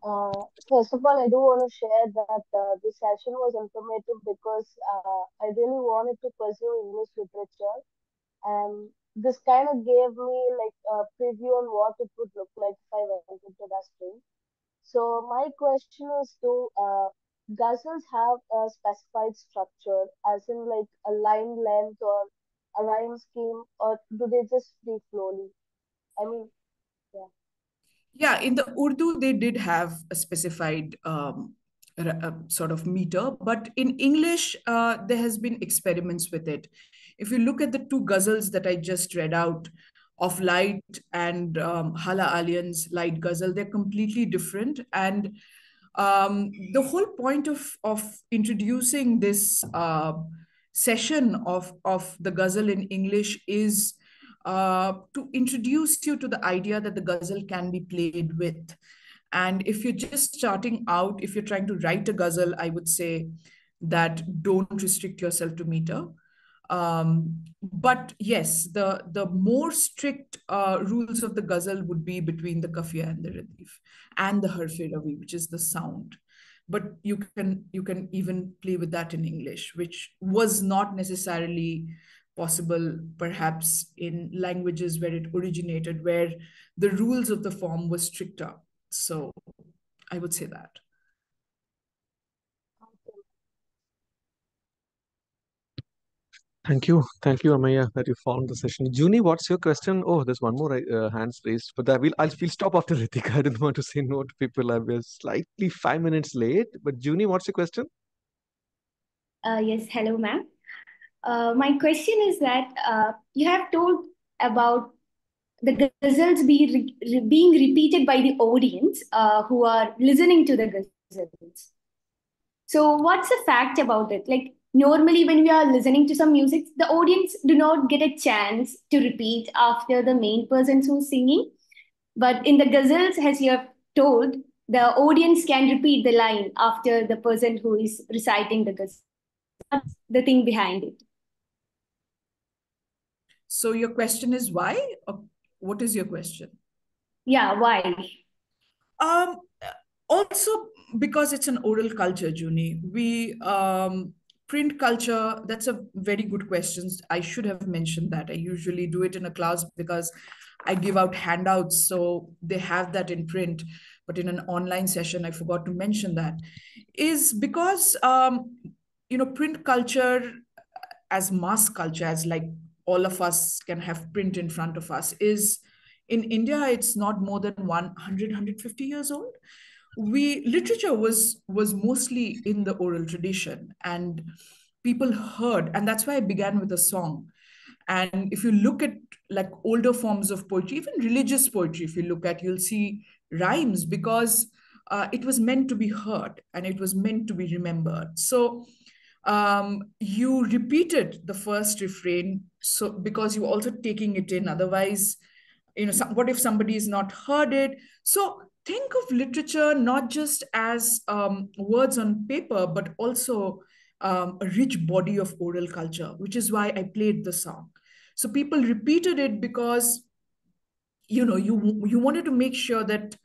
Uh, first of all, I do want to share that uh, this session was informative because uh, I really wanted to pursue English literature, and this kind of gave me like a preview on what it would look like if I went into that stream. So my question is, do uh, ghazals have a specified structure, as in like a line length or a rhyme scheme, or do they just free flowly? I mean. Yeah, in the Urdu, they did have a specified um, uh, sort of meter, but in English, uh, there has been experiments with it. If you look at the two ghazals that I just read out of Light and um, Hala Alyan's Light ghazal, they're completely different. And um, the whole point of, of introducing this uh, session of, of the ghazal in English is uh, to introduce you to the idea that the ghazal can be played with. And if you're just starting out, if you're trying to write a ghazal, I would say that don't restrict yourself to meter. Um, but yes, the the more strict uh, rules of the ghazal would be between the kafiya and the radif, and the harfi ravi, which is the sound. But you can you can even play with that in English, which was not necessarily possible perhaps in languages where it originated, where the rules of the form were stricter. So I would say that. Thank you. Thank you, Amaya, that you found the session. Junie, what's your question? Oh, there's one more uh, hands raised, but that we'll, I'll, we'll stop after *laughs* Ritika. I didn't want to say no to people. I was slightly five minutes late, but Junie, what's your question? Uh, yes, hello, ma'am. Uh, my question is that uh, you have told about the ghazals be re- re- being repeated by the audience uh, who are listening to the ghazals. So, what's the fact about it? Like, normally when we are listening to some music, the audience do not get a chance to repeat after the main person who's singing. But in the ghazals, as you have told, the audience can repeat the line after the person who is reciting the ghazal. That's the thing behind it. So your question is why? Or what is your question? Yeah, why? Um, also because it's an oral culture, Junie. We um, print culture. That's a very good question. I should have mentioned that. I usually do it in a class because I give out handouts, so they have that in print. But in an online session, I forgot to mention that. Is because um, you know print culture as mass culture, as like all of us can have print in front of us, is in India, it's not more than 100, 150 years old. We literature was was mostly in the oral tradition, and people heard, and that's why I began with a song. And if you look at like older forms of poetry, even religious poetry, if you look at, you'll see rhymes because uh, it was meant to be heard and it was meant to be remembered. So um, you repeated the first refrain so because you're also taking it in. Otherwise, you know, some, what if somebody is not heard it? So think of literature not just as um, words on paper, but also um, a rich body of oral culture, which is why I played the song. So people repeated it because, you know, you you wanted to make sure that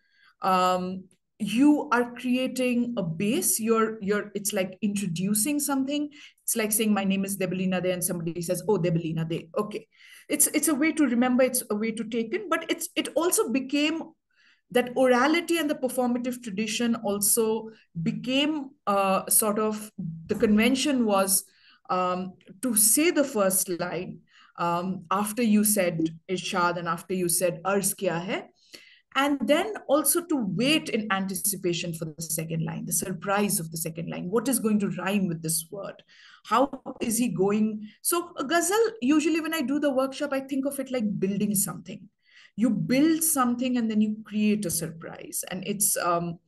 um, you are creating a base. You're you're. It's like introducing something. It's like saying my name is Debolina Dey, and somebody says, "Oh, Debolina Dey." Okay, it's it's a way to remember. It's a way to take in, but it's it also became that orality and the performative tradition also became uh, sort of the convention was um, to say the first line um, after you said irshad and after you said arz kya hai and then also to wait in anticipation for the second line the surprise of the second line what is going to rhyme with this word how is he going? So a ghazal usually when i do the workshop i think of it like building something. You build something and then you create a surprise. And it's um,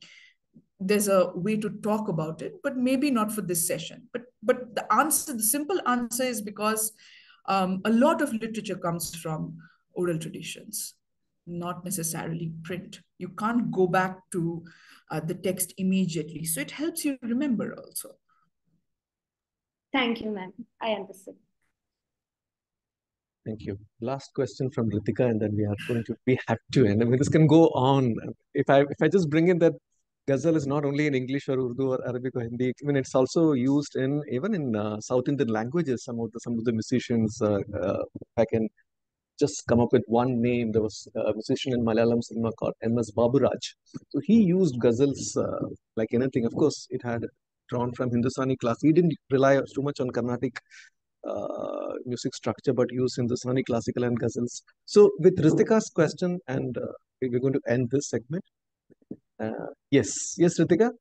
there's a way to talk about it but maybe not for this session. But but the answer the simple answer is because um, a lot of literature comes from oral traditions not necessarily print. You can't go back to uh, the text immediately. So it helps you remember also Thank you, ma'am. I understood. Thank you. Last question from Ritika, and then we are going to we have to end. I mean, this can go on. If I if I just bring in that ghazal is not only in English or Urdu or Arabic or Hindi. I mean, it's also used in even in uh, South Indian languages. Some of the some of the musicians. Uh, uh, I can just come up with one name. There was a musician in Malayalam cinema called M.S. Baburaj. So he used ghazals uh, like anything. Of course, it had drawn from Hindustani class. He didn't rely too much on Carnatic uh, music structure, but used Hindustani classical and ghazals. So with Ritika's question, and uh, we're going to end this segment. Uh, yes, yes, Ritika.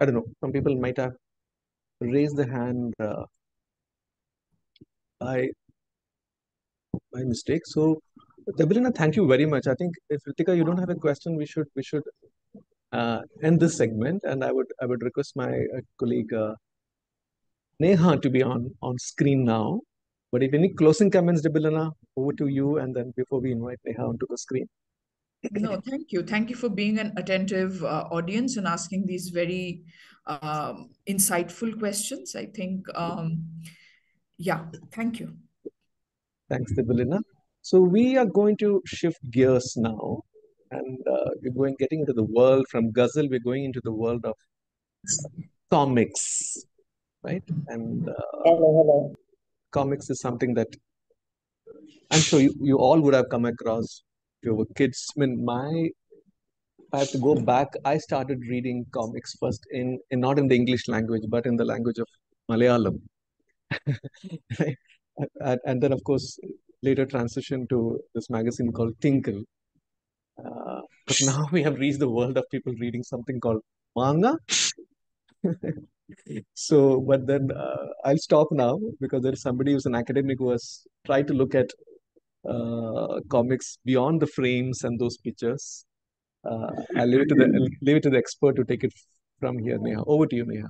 I don't know. Some people might have raised the hand uh, by by mistake. So, Debolina, thank you very much. I think if Ritika, you don't have a question, we should we should uh, end this segment, and I would I would request my uh, colleague uh, Neha to be on on screen now. But if any closing comments, Debolina, over to you, and then before we invite Neha onto the screen. No, thank you. Thank you for being an attentive uh, audience and asking these very um, insightful questions. I think, um, yeah, thank you. Thanks, Debolina. So we are going to shift gears now, and uh, we're going getting into the world from Ghazal. We're going into the world of comics, right? And uh, Hello, hello. comics is something that I'm sure you, you all would have come across if you were kids. I mean, my I have to go back. I started reading comics first in, in not in the English language, but in the language of Malayalam. *laughs* Right? And, and then, of course, later transitioned to this magazine called Tinkle. Uh, but now we have reached the world of people reading something called manga. *laughs* So, but then uh, I'll stop now because there is somebody who's an academic who has tried to look at uh, comics beyond the frames and those pictures. Uh, I'll leave it to the leave it to the expert to take it from here, Neha. Over to you, Neha.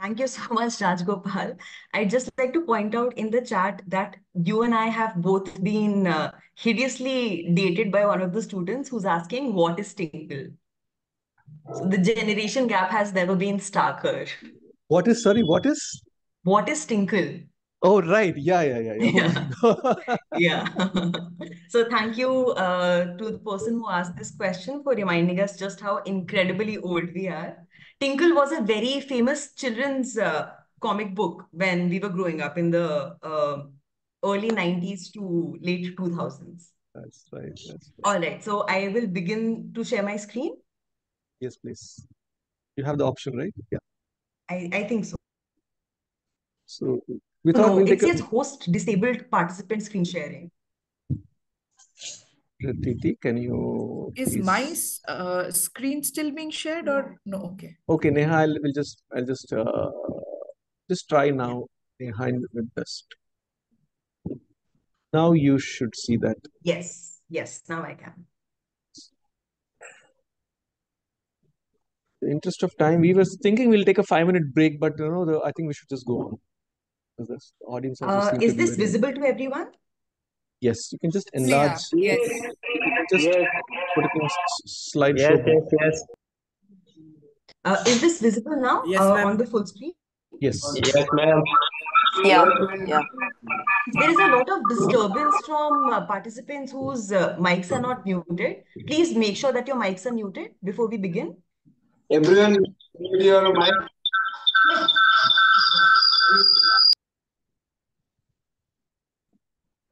Thank you *laughs* so much, Rajgopal. I'd just like to point out in the chat that you and I have both been uh, hideously dated by one of the students who's asking, what is Tinkle? So the generation gap has never been starker. What is, sorry, what is? What is Tinkle? Oh, right. Yeah, yeah, yeah, yeah. *laughs* Oh my *laughs* Yeah. So thank you uh, to the person who asked this question for reminding us just how incredibly old we are. Tinkle was a very famous children's uh, comic book when we were growing up in the uh, early 90s to late 2000s. That's right. That's right. All right, so I will begin to share my screen. Yes, please. You have the option, right? Yeah. I, I think so. So we No, thought no, we'll it take a says host disabled participant screen sharing. Titi, can you Is please? my uh, screen still being shared or no? Okay. Okay, Neha, I'll will just I'll just uh, just try now. Neha in with best. Now you should see that. Yes, yes, now I can. In the interest of time, we were thinking we'll take a five minute break, but you know, the, I think we should just go on because the audience also Uh, is this visible to everyone? Yes, you can just Yeah. enlarge. Yes. You can just Yes, put it in s- slideshow. yes, yes, yes. Uh, is this visible now Yes, uh, ma'am. on the full screen? Yes. Yes, ma'am. Yeah, yeah. There is a lot of disturbance from uh, participants whose uh, mics are not muted. Please make sure that your mics are muted before we begin. Everyone, mute your mic.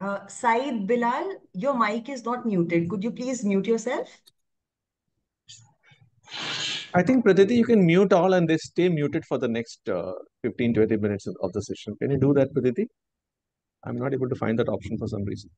Uh, Saeed Bilal, your mic is not muted. Could you please mute yourself? I think Pratiti, you can mute all and they stay muted for the next uh, 15, 20 minutes of the session. Can you do that, Pratiti? I'm not able to find that option for some reason.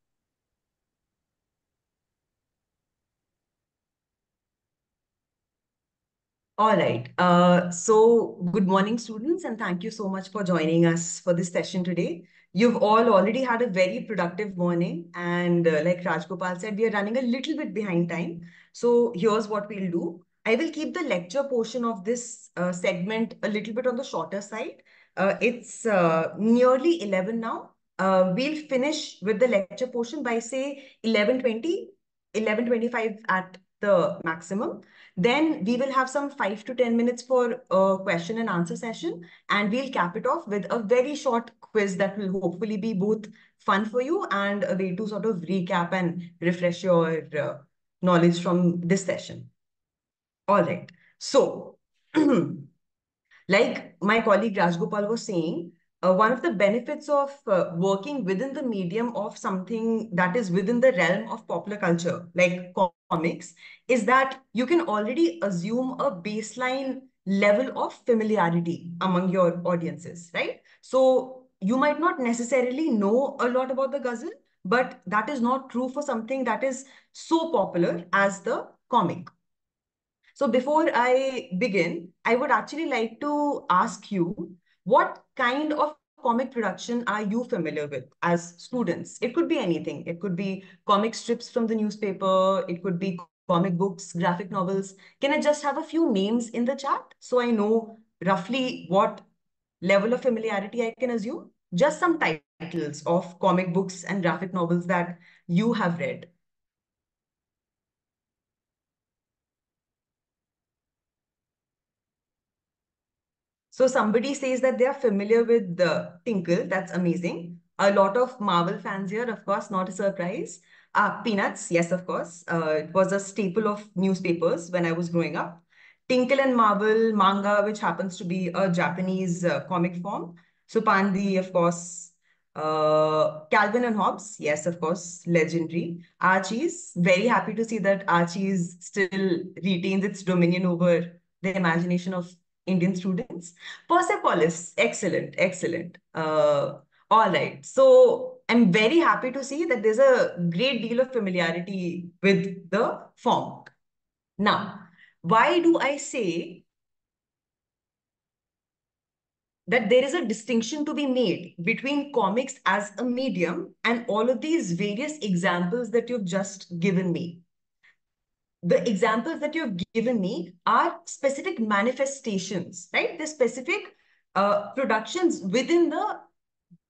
All right. Uh, so good morning, students, and thank you so much for joining us for this session today. You've all already had a very productive morning, and uh, like Rajgopal said, we are running a little bit behind time. So here's what we'll do. I will keep the lecture portion of this uh, segment a little bit on the shorter side. Uh, it's uh, nearly 11 now. Uh, we'll finish with the lecture portion by say 11:20, 11:25 at the maximum. Then we will have some five to 10 minutes for a question and answer session, and we'll cap it off with a very short quiz that will hopefully be both fun for you and a way to sort of recap and refresh your uh, knowledge from this session. All right. So, *clears throat* like my colleague Rajgopal was saying, uh, one of the benefits of uh, working within the medium of something that is within the realm of popular culture, like comics, is that you can already assume a baseline level of familiarity among your audiences, right? So you might not necessarily know a lot about the ghazal, but that is not true for something that is so popular as the comic. So before I begin, I would actually like to ask you, what kind of comic production are you familiar with as students? It could be anything. It could be comic strips from the newspaper. It could be comic books, graphic novels. Can I just have a few names in the chat so I know roughly what level of familiarity I can assume? Just some titles of comic books and graphic novels that you have read. So somebody says that they are familiar with the Tinkle. That's amazing. A lot of Marvel fans here, of course, not a surprise. Uh, Peanuts, yes, of course. Uh, it was a staple of newspapers when I was growing up. Tinkle and Marvel manga, which happens to be a Japanese uh, comic form. Supandi, of course. Uh, Calvin and Hobbes, yes, of course, legendary. Archie's, very happy to see that Archie's still retains its dominion over the imagination of Indian students. Persepolis, excellent, excellent. Uh, all right. So I'm very happy to see that there's a great deal of familiarity with the form. Now, why do I say that there is a distinction to be made between comics as a medium and all of these various examples that you've just given me? The examples that you've given me are specific manifestations, right? The specific uh, productions within the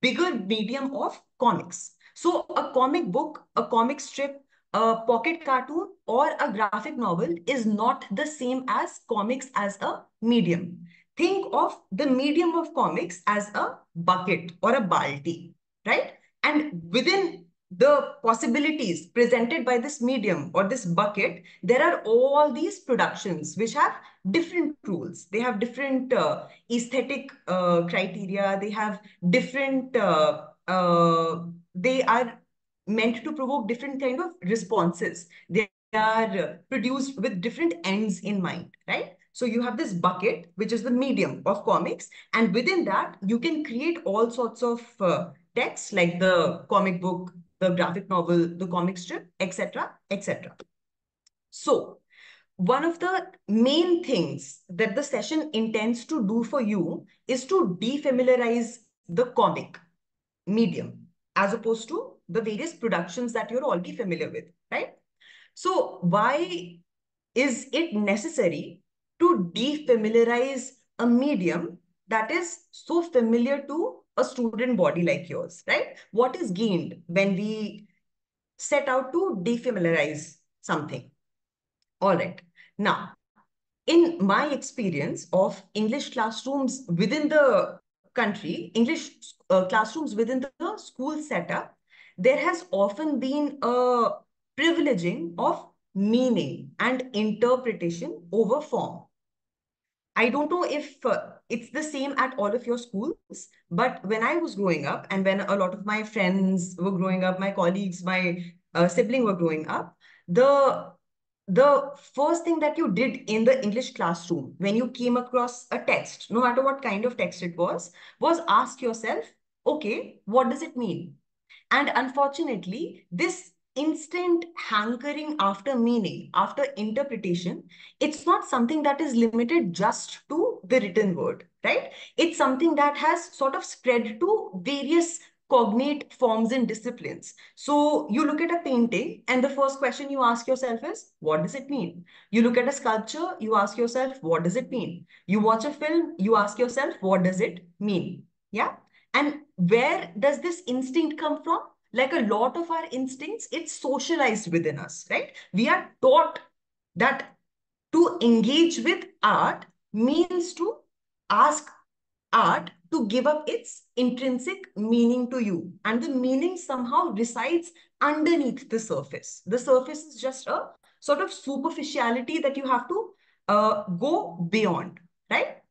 bigger medium of comics. So a comic book, a comic strip, a pocket cartoon, or a graphic novel is not the same as comics as a medium. Think of the medium of comics as a bucket or a balti, right? And within the possibilities presented by this medium or this bucket, there are all these productions which have different rules. They have different uh, aesthetic uh, criteria. They have different, uh, uh they are meant to provoke different kind of responses. They are produced with different ends in mind, right? So you have this bucket, which is the medium of comics. And within that, you can create all sorts of uh, text like the comic book, the graphic novel, the comic strip, etc., etc. So one of the main things that the session intends to do for you is to defamiliarize the comic medium as opposed to the various productions that you're already familiar with, right? So why is it necessary to defamiliarize a medium that is so familiar to a student body like yours, right? What is gained when we set out to defamiliarize something? All right. Now, in my experience of English classrooms within the country, English uh, classrooms within the school setup, there has often been a privileging of meaning and interpretation over form. I don't know if uh, it's the same at all of your schools, but when I was growing up and when a lot of my friends were growing up, my colleagues, my uh, sibling were growing up, the the first thing that you did in the English classroom when you came across a text, no matter what kind of text it was, was ask yourself, okay, what does it mean? And unfortunately, this instant hankering after meaning, after interpretation, it's not something that is limited just to the written word, right? It's something that has sort of spread to various cognate forms and disciplines. So you look at a painting and the first question you ask yourself is, what does it mean? You look at a sculpture, you ask yourself, what does it mean? You watch a film, you ask yourself, what does it mean? Yeah. And where does this instinct come from? Like a lot of our instincts, it's socialized within us, right? We are taught that to engage with art means to ask art to give up its intrinsic meaning to you. And the meaning somehow resides underneath the surface. The surface is just a sort of superficiality that you have to uh, go beyond, right?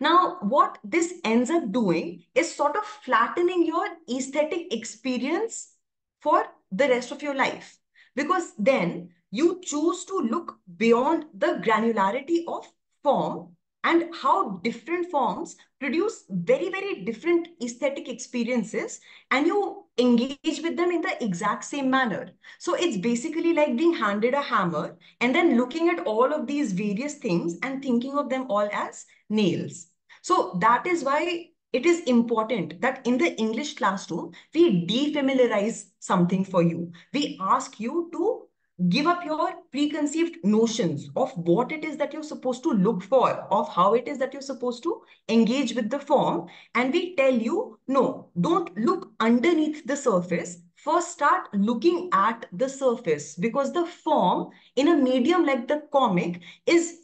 Now, what this ends up doing is sort of flattening your aesthetic experience for the rest of your life. Because then you choose to look beyond the granularity of form and how different forms produce very, very different aesthetic experiences and you engage with them in the exact same manner. So it's basically like being handed a hammer and then looking at all of these various things and thinking of them all as nails. So that is why it is important that in the English classroom, we defamiliarize something for you. We ask you to give up your preconceived notions of what it is that you're supposed to look for, of how it is that you're supposed to engage with the form. And we tell you, no, don't look underneath the surface. First, start looking at the surface because the form in a medium like the comic is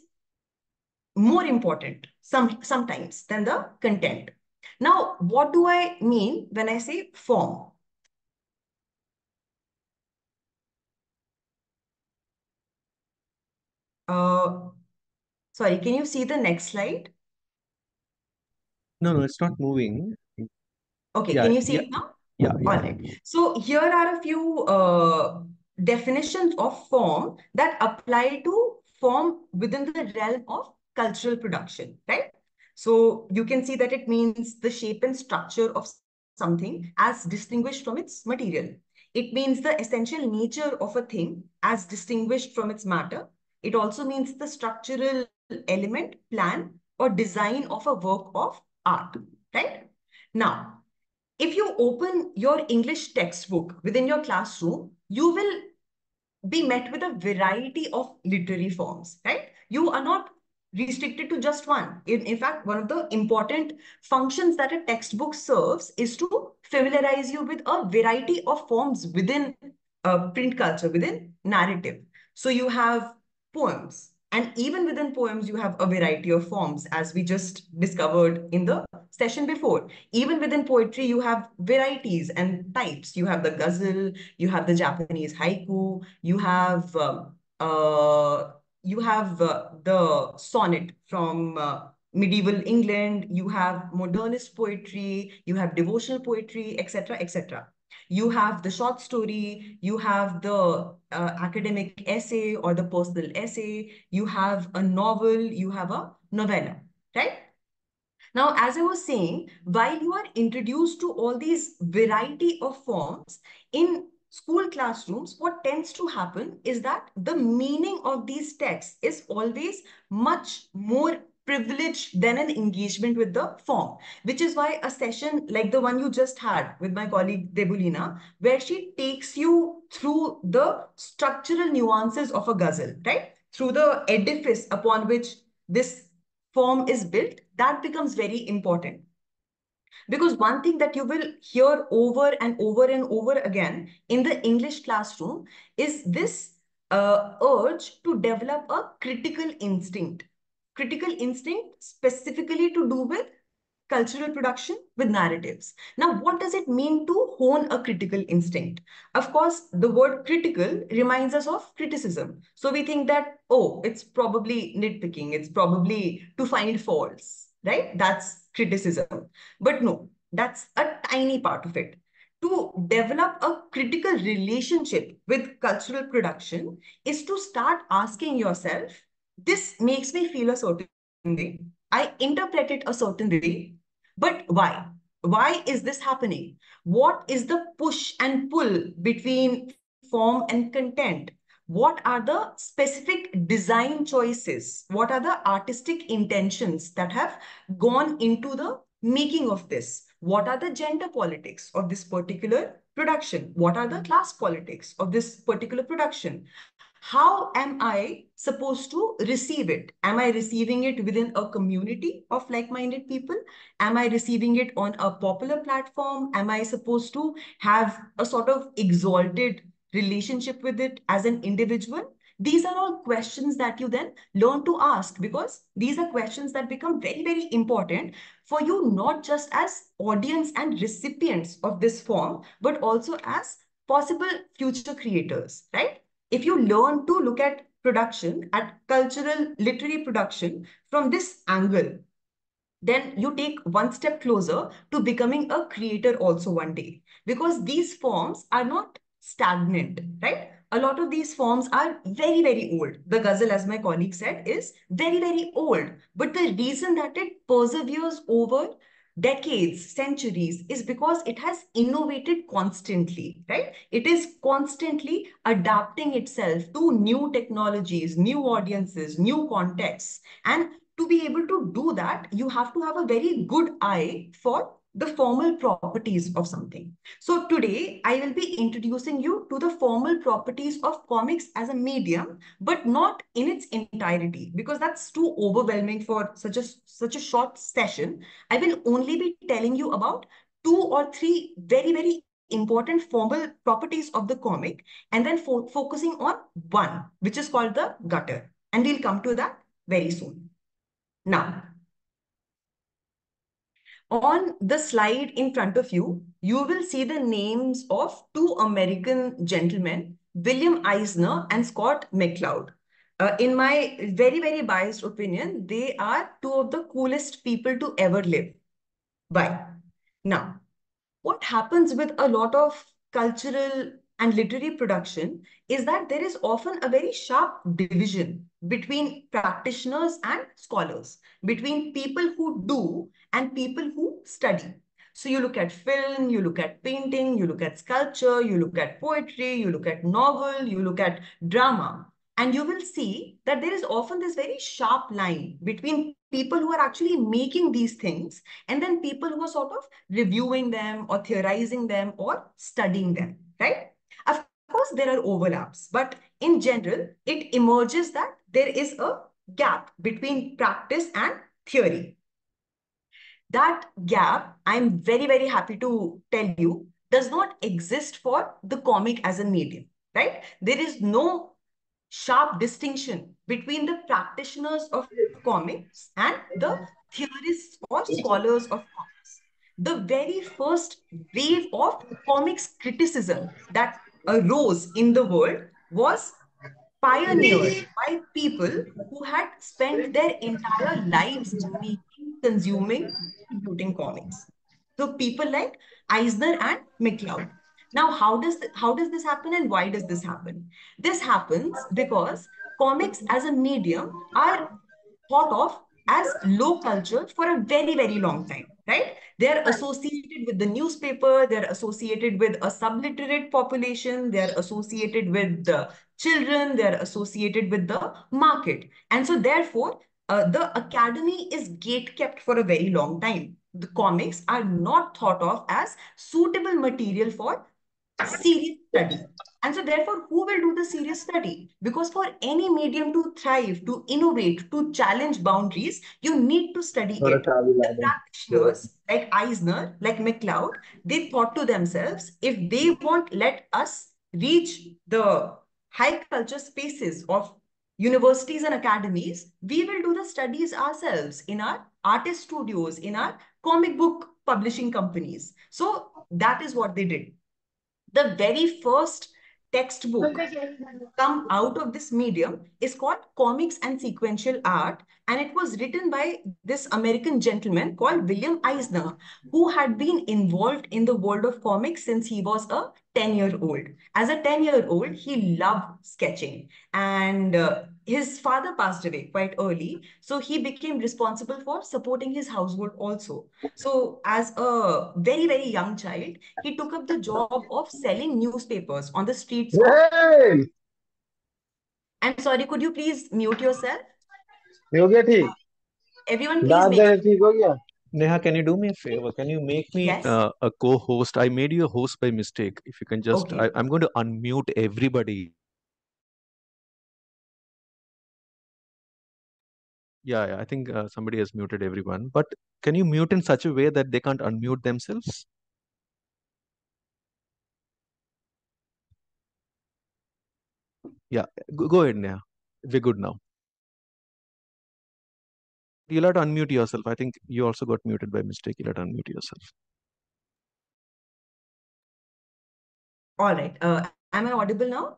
more important some, sometimes than the content. Now, what do I mean when I say form? Uh, sorry, can you see the next slide? No, no, it's not moving. Okay, Yeah, can you see yeah, it now? yeah, All yeah. right. So here are a few uh, definitions of form that apply to form within the realm of cultural production, right? So you can see that it means the shape and structure of something as distinguished from its material. It means the essential nature of a thing as distinguished from its matter. It also means the structural element, plan, or design of a work of art, right? Now, if you open your English textbook within your classroom, you will be met with a variety of literary forms, right? You are not restricted to just one. In, in fact, one of the important functions that a textbook serves is to familiarize you with a variety of forms within uh, print culture, within narrative. So you have poems, and even within poems, you have a variety of forms, as we just discovered in the session before. Even within poetry, you have varieties and types. You have the ghazal, you have the Japanese haiku, you have um, uh, you have uh, the sonnet from uh, medieval England, you have modernist poetry, you have devotional poetry, etc., etc. You have the short story, you have the uh, academic essay or the personal essay, you have a novel, you have a novella, right? Now, as I was saying, while you are introduced to all these variety of forms in school classrooms, what tends to happen is that the meaning of these texts is always much more privileged than an engagement with the form, which is why a session like the one you just had with my colleague Debolina, where she takes you through the structural nuances of a ghazal, right? Through the edifice upon which this form is built, that becomes very important. Because one thing that you will hear over and over and over again in the English classroom is this uh, urge to develop a critical instinct. Critical instinct specifically to do with cultural production with narratives. Now, what does it mean to hone a critical instinct? Of course, the word critical reminds us of criticism. So we think that, oh, it's probably nitpicking, it's probably to find faults, right? That's criticism. But no, that's a tiny part of it. To develop a critical relationship with cultural production is to start asking yourself, this makes me feel a certain way. I interpret it a certain way, but why? Why is this happening? What is the push and pull between form and content? What are the specific design choices? What are the artistic intentions that have gone into the making of this? What are the gender politics of this particular production? What are the class politics of this particular production? How am I supposed to receive it? Am I receiving it within a community of like-minded people? Am I receiving it on a popular platform? Am I supposed to have a sort of exalted relationship with it as an individual? These are all questions that you then learn to ask because these are questions that become very, very important for you, not just as audience and recipients of this form, but also as possible future creators, right? If you learn to look at production, at cultural literary production from this angle, then you take one step closer to becoming a creator also one day. Because these forms are not stagnant, right? A lot of these forms are very, very old. The ghazal, as my colleague said, is very, very old. But the reason that it perseveres over decades, centuries, is because it has innovated constantly, right? It is constantly adapting itself to new technologies, new audiences, new contexts. And to be able to do that, you have to have a very good eye for the formal properties of something. So today I will be introducing you to the formal properties of comics as a medium, but not in its entirety because that's too overwhelming for such a, such a short session. I will only be telling you about two or three very, very important formal properties of the comic and then fo focusing on one, which is called the gutter. And we'll come to that very soon. Now, on the slide in front of you, you will see the names of two American gentlemen, William Eisner and Scott McCloud. Uh, in my very, very biased opinion, they are two of the coolest people to ever live. Why? Now, what happens with a lot of cultural and literary production is that there is often a very sharp division between practitioners and scholars, between people who do and people who study. So you look at film, you look at painting, you look at sculpture, you look at poetry, you look at novel, you look at drama. And you will see that there is often this very sharp line between people who are actually making these things and then people who are sort of reviewing them or theorizing them or studying them, right? Course, there are overlaps, but in general, it emerges that there is a gap between practice and theory. That gap, I'm very, very happy to tell you, does not exist for the comic as a medium, right? There is no sharp distinction between the practitioners of comics and the theorists or scholars of comics. The very first wave of comics criticism that arose in the world was pioneered by people who had spent their entire lives making, consuming, distributing comics. So people like Eisner and McCloud. Now, how does th- how does this happen and why does this happen? This happens because comics as a medium are thought of as low culture for a very, very long time, right? They're associated with the newspaper, they're associated with a subliterate population, they're associated with the children, they're associated with the market. And so therefore, uh, the academy is gate kept for a very long time. The comics are not thought of as suitable material for serious study. And so therefore, who will do the serious study? Because for any medium to thrive, to innovate, to challenge boundaries, you need to study it. The practitioners like Eisner, like McCloud, they thought to themselves, if they won't let us reach the high culture spaces of universities and academies, we will do the studies ourselves in our artist studios, in our comic book publishing companies. So that is what they did. The very first textbook come out of this medium is called Comics and Sequential Art. And it was written by this American gentleman called William Eisner, who had been involved in the world of comics since he was a 10 year old. As a 10 year old, he loved sketching. And uh, his father passed away quite early so he became responsible for supporting his household also so as a very very young child he took up the job of selling newspapers on the streets hey! i'm sorry could you please mute yourself ho gaya everyone please make... theek ho gaya Neha, can you do me a favor? Can you make me yes. uh, a co-host? I made you a host by mistake. If you can just, okay. I, I'm going to unmute everybody Yeah, yeah, I think uh, somebody has muted everyone. But can you mute in such a way that they can't unmute themselves? Yeah, go, go ahead, Neha. We're good now. You'll have to unmute yourself. I think you also got muted by mistake. You'll have to unmute yourself. All right. Uh, am I audible now?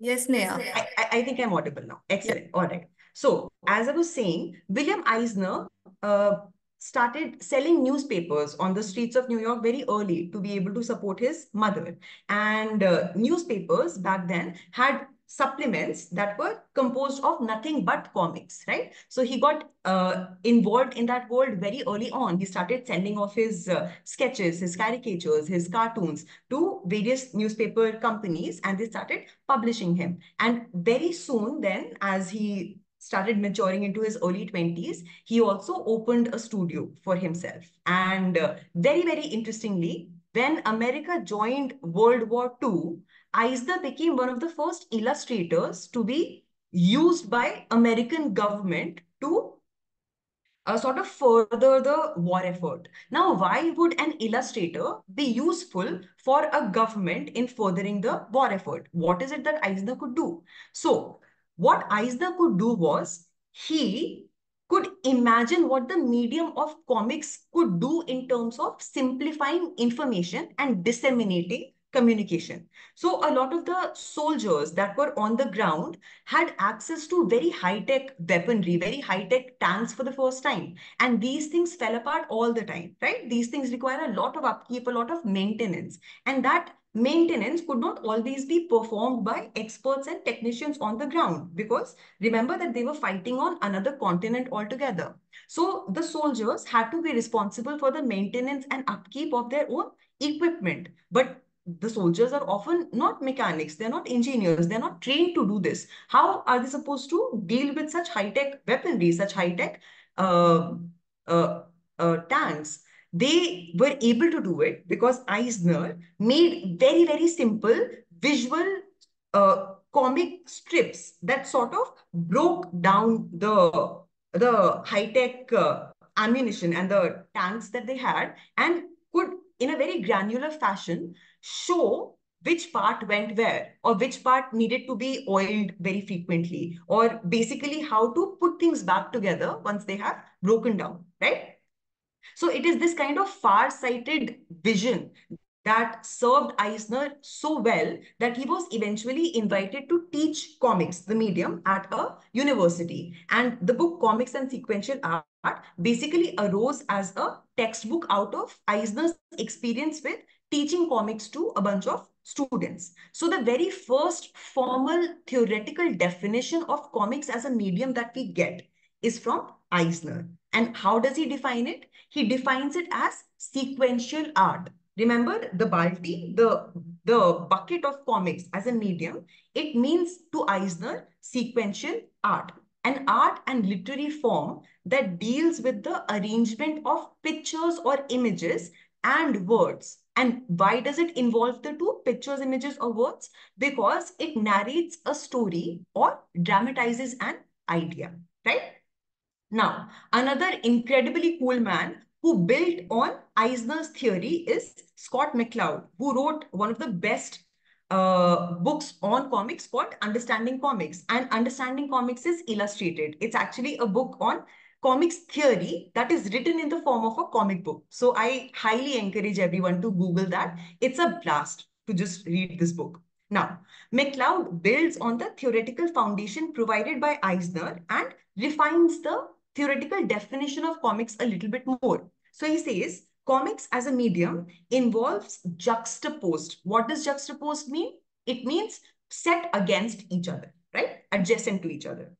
Yes, Neha. I, I, think I'm audible now. Excellent. All right. So, as I was saying, William Eisner uh, started selling newspapers on the streets of New York very early to be able to support his mother. And uh, newspapers back then had supplements that were composed of nothing but comics, right? So he got uh, involved in that world very early on. He started sending off his uh, sketches, his caricatures, his cartoons to various newspaper companies, and they started publishing him. And very soon, then, as he started maturing into his early 20s, he also opened a studio for himself. And uh, very, very interestingly, when America joined World War II, Eisner became one of the first illustrators to be used by American government to uh, sort of further the war effort. Now, why would an illustrator be useful for a government in furthering the war effort? What is it that Eisner could do? So, what Eisner could do was he could imagine what the medium of comics could do in terms of simplifying information and disseminating communication. So a lot of the soldiers that were on the ground had access to very high-tech weaponry, very high-tech tanks for the first time. And these things fell apart all the time, right? These things require a lot of upkeep, a lot of maintenance. And that maintenance could not always be performed by experts and technicians on the ground because remember that they were fighting on another continent altogether. So the soldiers had to be responsible for the maintenance and upkeep of their own equipment. But the soldiers are often not mechanics, they're not engineers, they're not trained to do this. How are they supposed to deal with such high-tech weaponry, such high-tech uh, uh, uh, tanks? They were able to do it because Eisner made very, very simple visual uh, comic strips that sort of broke down the the high-tech uh, ammunition and the tanks that they had and could in a very granular fashion show which part went where or which part needed to be oiled very frequently or basically how to put things back together once they have broken down right? So it is this kind of far-sighted vision that served Eisner so well that he was eventually invited to teach comics, the medium, at a university. And the book Comics and Sequential Art basically arose as a textbook out of Eisner's experience with teaching comics to a bunch of students. So the very first formal theoretical definition of comics as a medium that we get is from Eisner. And how does he define it? He defines it as sequential art. Remember the balti, the, the bucket of comics as a medium, it means to Eisner sequential art. An art and literary form that deals with the arrangement of pictures or images and words. And why does it involve the two pictures, images, or words? Because it narrates a story or dramatizes an idea, right? Now, another incredibly cool man who built on Eisner's theory is Scott McCloud, who wrote one of the best uh, books on comics called Understanding Comics. And Understanding Comics is illustrated. It's actually a book on comics theory that is written in the form of a comic book. So I highly encourage everyone to Google that. It's a blast to just read this book. Now, McCloud builds on the theoretical foundation provided by Eisner and refines the theoretical definition of comics a little bit more. So he says, comics as a medium involves juxtaposed. What does juxtaposed mean? It means set against each other, right? Adjacent to each other.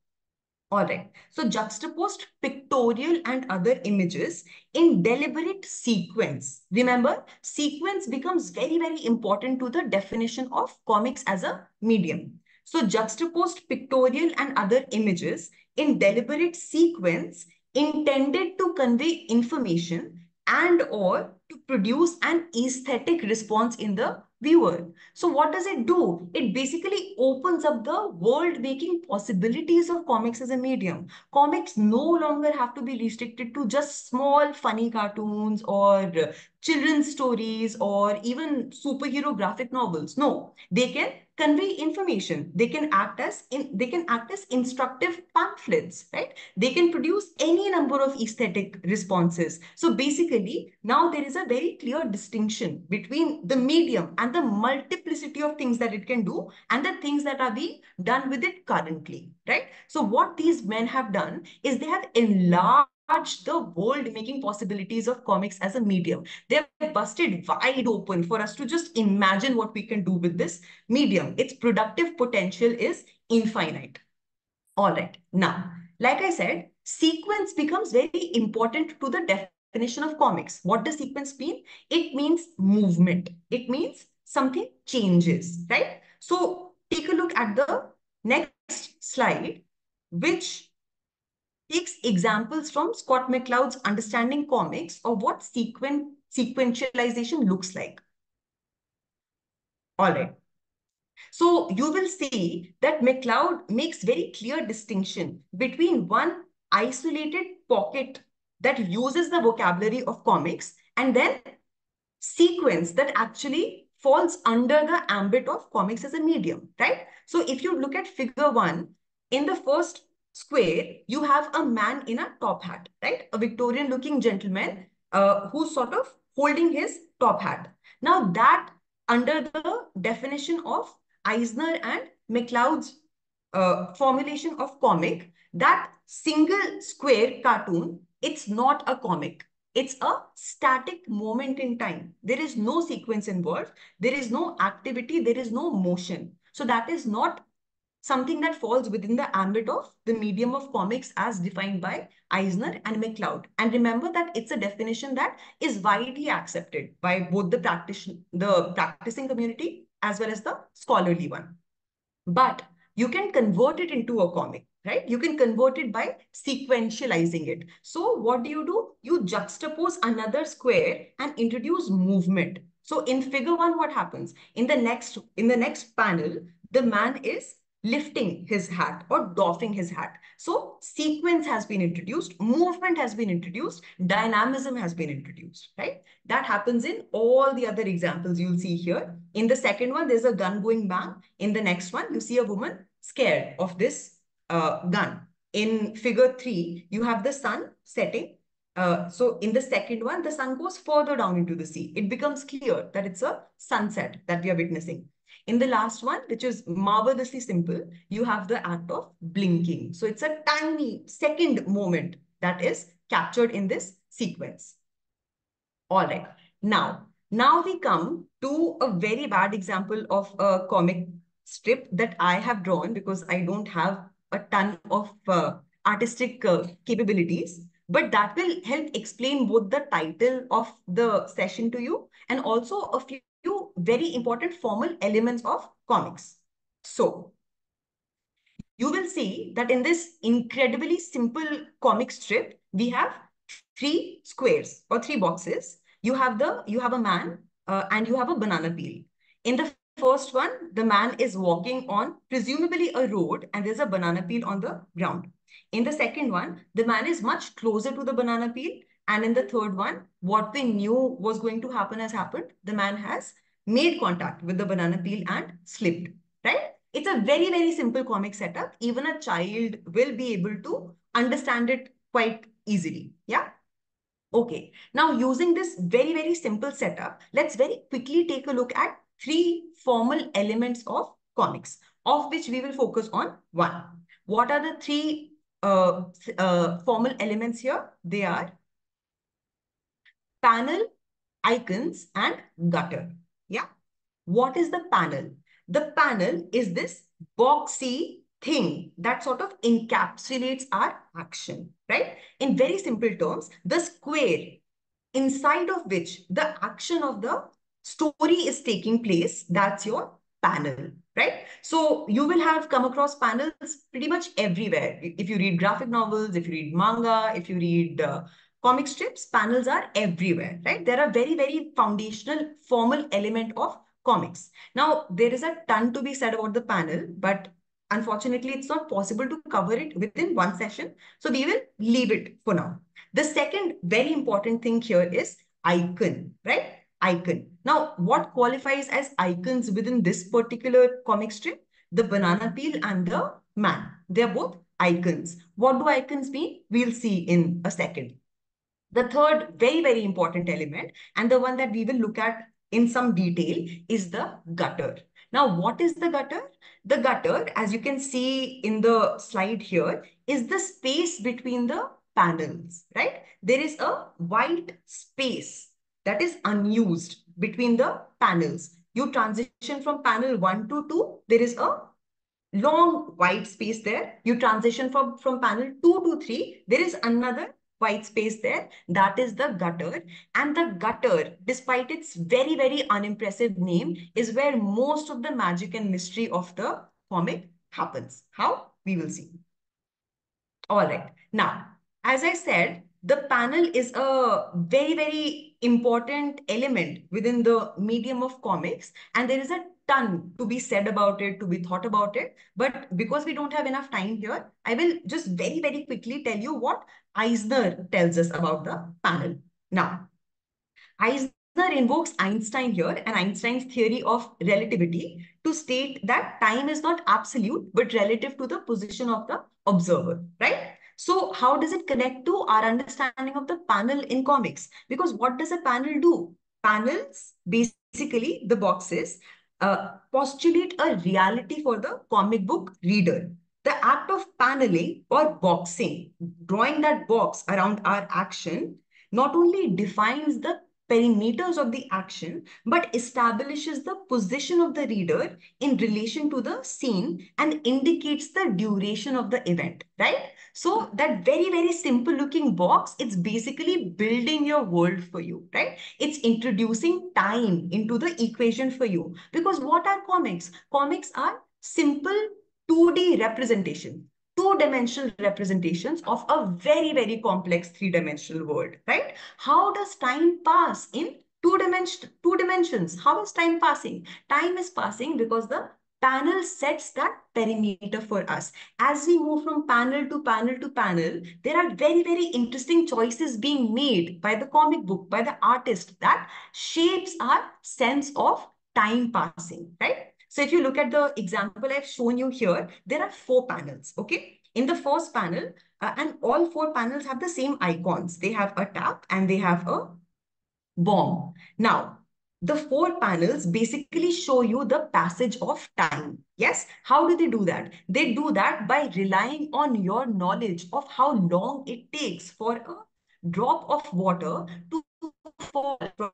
All right. So juxtaposed pictorial and other images in deliberate sequence. Remember, sequence becomes very, very important to the definition of comics as a medium. So juxtaposed pictorial and other images in deliberate sequence intended to convey information and or to produce an aesthetic response in the viewer. So what does it do? It basically opens up the world-making possibilities of comics as a medium. Comics no longer have to be restricted to just small funny cartoons or children's stories or even superhero graphic novels. No, they can convey information. They can act as in, they can act as instructive pamphlets, right? They can produce any number of aesthetic responses. So basically, now there is a very clear distinction between the medium and the multiplicity of things that it can do and the things that are being done with it currently, right? So what these men have done is they have enlarged the world-making possibilities of comics as a medium. They've busted wide open for us to just imagine what we can do with this medium. Its productive potential is infinite. All right. Now, like I said, sequence becomes very important to the definition of comics. What does sequence mean? It means movement. It means something changes, right? So take a look at the next slide, which takes examples from Scott McCloud's Understanding Comics of what sequen sequentialization looks like. All right. So you will see that McCloud makes very clear distinction between one isolated pocket that uses the vocabulary of comics and then sequence that actually falls under the ambit of comics as a medium, right? So if you look at figure one, in the first square, you have a man in a top hat, right? A Victorian looking gentleman uh, who's sort of holding his top hat. Now that under the definition of Eisner and McCloud's uh, formulation of comic, that single square cartoon, it's not a comic. It's a static moment in time. There is no sequence involved. There is no activity. There is no motion. So that is not something that falls within the ambit of the medium of comics as defined by Eisner and McCloud. And remember that it's a definition that is widely accepted by both the practice, the practicing community as well as the scholarly one. But you can convert it into a comic, right? You can convert it by sequentializing it. So what do you do? You juxtapose another square and introduce movement. So in figure one, what happens? In the next, in the next panel, the man is lifting his hat or doffing his hat. So sequence has been introduced, movement has been introduced, dynamism has been introduced, right? That happens in all the other examples you'll see here. In the second one, there's a gun going bang. In the next one, you see a woman scared of this uh, gun. In figure three, you have the sun setting. Uh, so in the second one, the sun goes further down into the sea. It becomes clear that it's a sunset that we are witnessing. In the last one, which is marvelously simple, you have the act of blinking. So it's a tiny second moment that is captured in this sequence. All right. Now, now we come to a very bad example of a comic strip that I have drawn because I don't have a ton of uh, artistic uh, capabilities. But that will help explain both the title of the session to you and also a few few very important formal elements of comics. So, you will see that in this incredibly simple comic strip, we have three squares or three boxes. You have the you have a man uh, and you have a banana peel. In the first one, the man is walking on presumably a road and there's a banana peel on the ground. In the second one, the man is much closer to the banana peel and in the third one, what we knew was going to happen has happened. The man has made contact with the banana peel and slipped, right? It's a very, very simple comic setup. Even a child will be able to understand it quite easily. Yeah. Okay. Now, using this very, very simple setup, let's very quickly take a look at three formal elements of comics, of which we will focus on one. What are the three uh, uh, formal elements here? They are panel, icons, and gutter. What is the panel? The panel is this boxy thing that sort of encapsulates our action, right? In very simple terms, the square inside of which the action of the story is taking place, that's your panel, right? So you will have come across panels pretty much everywhere. If you read graphic novels, if you read manga, if you read uh, comic strips, panels are everywhere, right? They're a very, very foundational, formal element of comics. Now, there is a ton to be said about the panel, but unfortunately, it's not possible to cover it within one session. So we will leave it for now. The second very important thing here is icon, right? Icon. Now, what qualifies as icons within this particular comic strip? The banana peel and the man. They're both icons. What do icons mean? We'll see in a second. The third very, very important element and the one that we will look at in some detail is the gutter. Now, what is the gutter? The gutter, as you can see in the slide here, is the space between the panels, right? There is a white space that is unused between the panels. You transition from panel 1 to 2, there is a long white space there. You transition from, from panel 2 to 3, there is another white space there. That is the gutter. And the gutter, despite its very, very unimpressive name, is where most of the magic and mystery of the comic happens. How? We will see. All right. Now, as I said, the panel is a very, very important element within the medium of comics. And there is a ton to be said about it, to be thought about it. But because we don't have enough time here, I will just very, very quickly tell you what Eisner tells us about the panel. Now, Eisner invokes Einstein here and Einstein's theory of relativity to state that time is not absolute, but relative to the position of the observer, right? So how does it connect to our understanding of the panel in comics? Because what does a panel do? Panels, basically the boxes, uh, postulate a reality for the comic book reader. The act of paneling or boxing, drawing that box around our action, not only defines the perimeters of the action, but establishes the position of the reader in relation to the scene and indicates the duration of the event, right? So that very, very simple looking box, it's basically building your world for you, right? It's introducing time into the equation for you. Because what are comics? Comics are simple 2D representation two-dimensional representations of a very, very complex three-dimensional world, right? How does time pass in two, two dimensions? How is time passing? Time is passing because the panel sets that perimeter for us. As we move from panel to panel to panel, there are very, very interesting choices being made by the comic book, by the artist that shapes our sense of time passing, right? So if you look at the example I've shown you here, there are four panels, okay? In the first panel, uh, and all four panels have the same icons. They have a tap and they have a bomb. Now, the four panels basically show you the passage of time. Yes, how do they do that? They do that by relying on your knowledge of how long it takes for a drop of water to fall from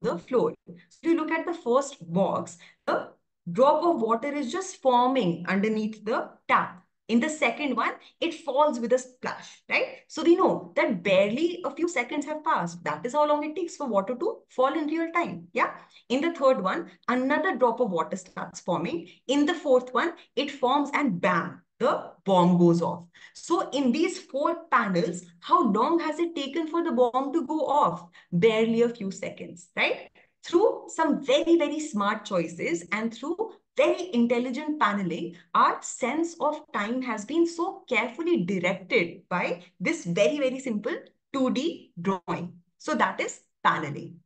the floor. So you look at the first box, the drop of water is just forming underneath the tap. In the second one, it falls with a splash, right? So we know that barely a few seconds have passed. That is how long it takes for water to fall in real time. Yeah. In the third one, another drop of water starts forming. In the fourth one, it forms and bam, the bomb goes off. So in these four panels, how long has it taken for the bomb to go off? Barely a few seconds, right? Through some very, very smart choices and through very intelligent paneling, our sense of time has been so carefully directed by this very, very simple 2D drawing. So that is paneling.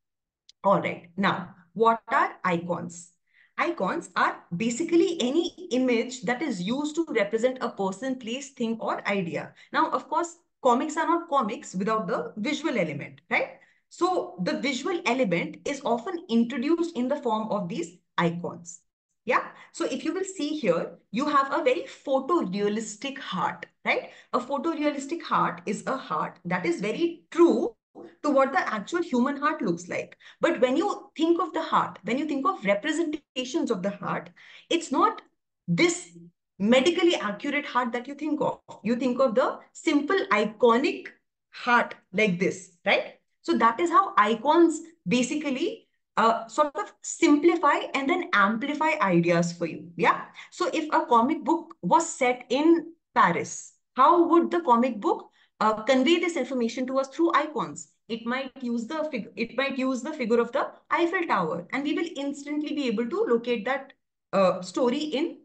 All right. Now, what are icons? Icons are basically any image that is used to represent a person, place, thing, or idea. Now, of course, comics are not comics without the visual element, right? So the visual element is often introduced in the form of these icons. Yeah. So if you will see here, you have a very photorealistic heart, right? A photorealistic heart is a heart that is very true to what the actual human heart looks like. But when you think of the heart, when you think of representations of the heart, it's not this medically accurate heart that you think of. You think of the simple iconic heart like this, right? So that is how icons basically uh, sort of simplify and then amplify ideas for you. Yeah. So if a comic book was set in Paris, how would the comic book uh, convey this information to us through icons? It might use the figure. It might use the figure of the Eiffel Tower, and we will instantly be able to locate that uh, story in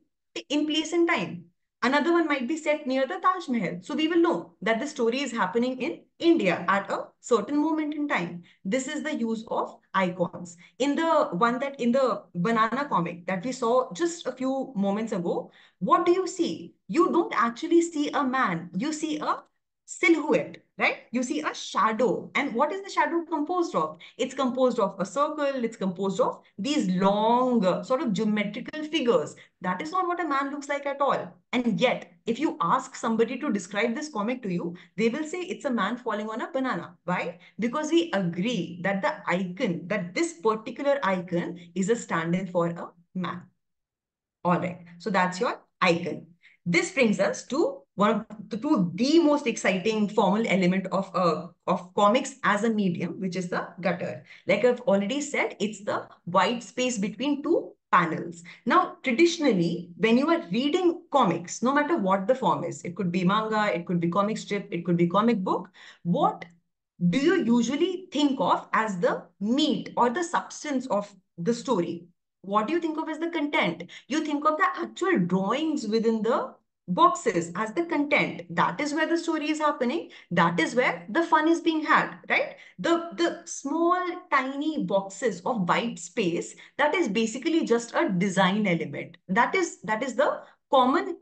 in place and time. Another one might be set near the Taj Mahal. So we will know that the story is happening in India at a certain moment in time. This is the use of icons. In the one that in the banana comic that we saw just a few moments ago, what do you see? You don't actually see a man. You see a silhouette, right? You see a shadow. And what is the shadow composed of? It's composed of a circle. It's composed of these long uh, sort of geometrical figures. That is not what a man looks like at all. And yet, if you ask somebody to describe this comic to you, they will say it's a man falling on a banana. Why? Because we agree that the icon, that this particular icon is a stand-in for a man. All right. So that's your icon. This brings us to one of the, two the most exciting formal element of uh, of comics as a medium, which is the gutter. Like I've already said, it's the white space between two panels. Now, traditionally, when you are reading comics, no matter what the form is, it could be manga, it could be comic strip, it could be comic book, what do you usually think of as the meat or the substance of the story? What do you think of as the content? You think of the actual drawings within the boxes as the content. That is where the story is happening. That is where the fun is being had, right? The, the small, tiny boxes of white space, that is basically just a design element. That is, that is the common,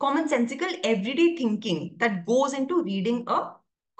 commonsensical everyday thinking that goes into reading a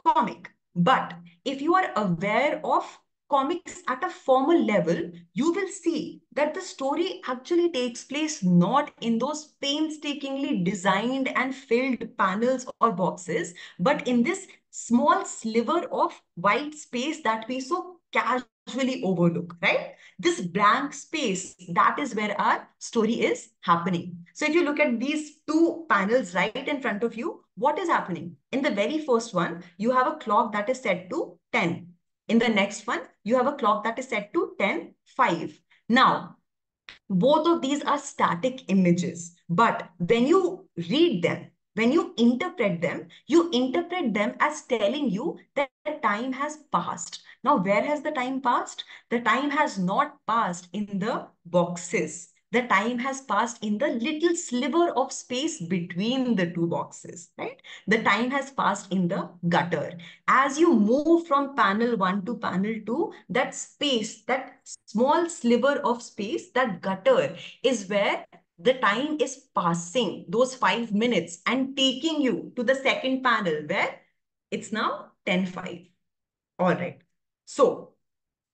comic. But if you are aware of comics at a formal level, you will see that the story actually takes place not in those painstakingly designed and filled panels or boxes, but in this small sliver of white space that we so casually overlook, right? This blank space, that is where our story is happening. So if you look at these two panels right in front of you, what is happening? In the very first one, you have a clock that is set to 10. In the next one, you have a clock that is set to 10, 5. Now, both of these are static images, but when you read them, when you interpret them, you interpret them as telling you that the time has passed. Now, where has the time passed? The time has not passed in the boxes. The time has passed in the little sliver of space between the two boxes, right? The time has passed in the gutter. As you move from panel one to panel two, that space, that small sliver of space, that gutter is where the time is passing those five minutes and taking you to the second panel where it's now 10-5. All right. So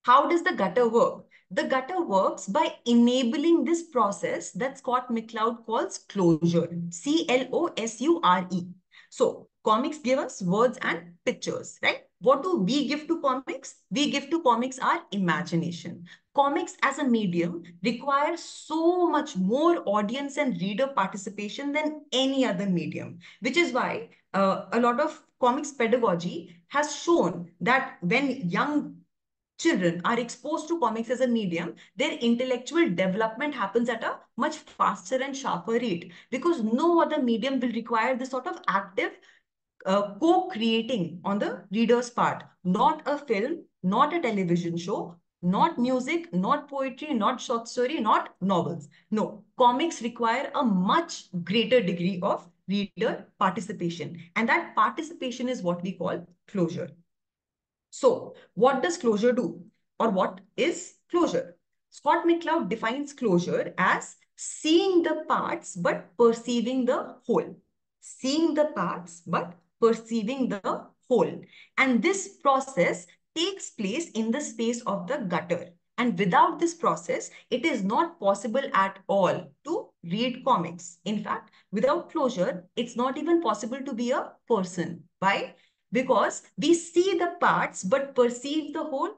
how does the gutter work? The gutter works by enabling this process that Scott McCloud calls closure. C-L-O-S-U-R-E. So comics give us words and pictures, right? What do we give to comics? We give to comics our imagination. Comics as a medium requires so much more audience and reader participation than any other medium, which is why uh, a lot of comics pedagogy has shown that when young children are exposed to comics as a medium, their intellectual development happens at a much faster and sharper rate because no other medium will require this sort of active uh, co-creating on the reader's part. Not a film, not a television show, not music, not poetry, not short story, not novels. No, comics require a much greater degree of reader participation. And that participation is what we call closure. So what does closure do? Or what is closure? Scott McCloud defines closure as seeing the parts but perceiving the whole. Seeing the parts but perceiving the whole. And this process takes place in the space of the gutter. And without this process, it is not possible at all to read comics. In fact, without closure, it's not even possible to be a person. Why? Because we see the parts but perceive the whole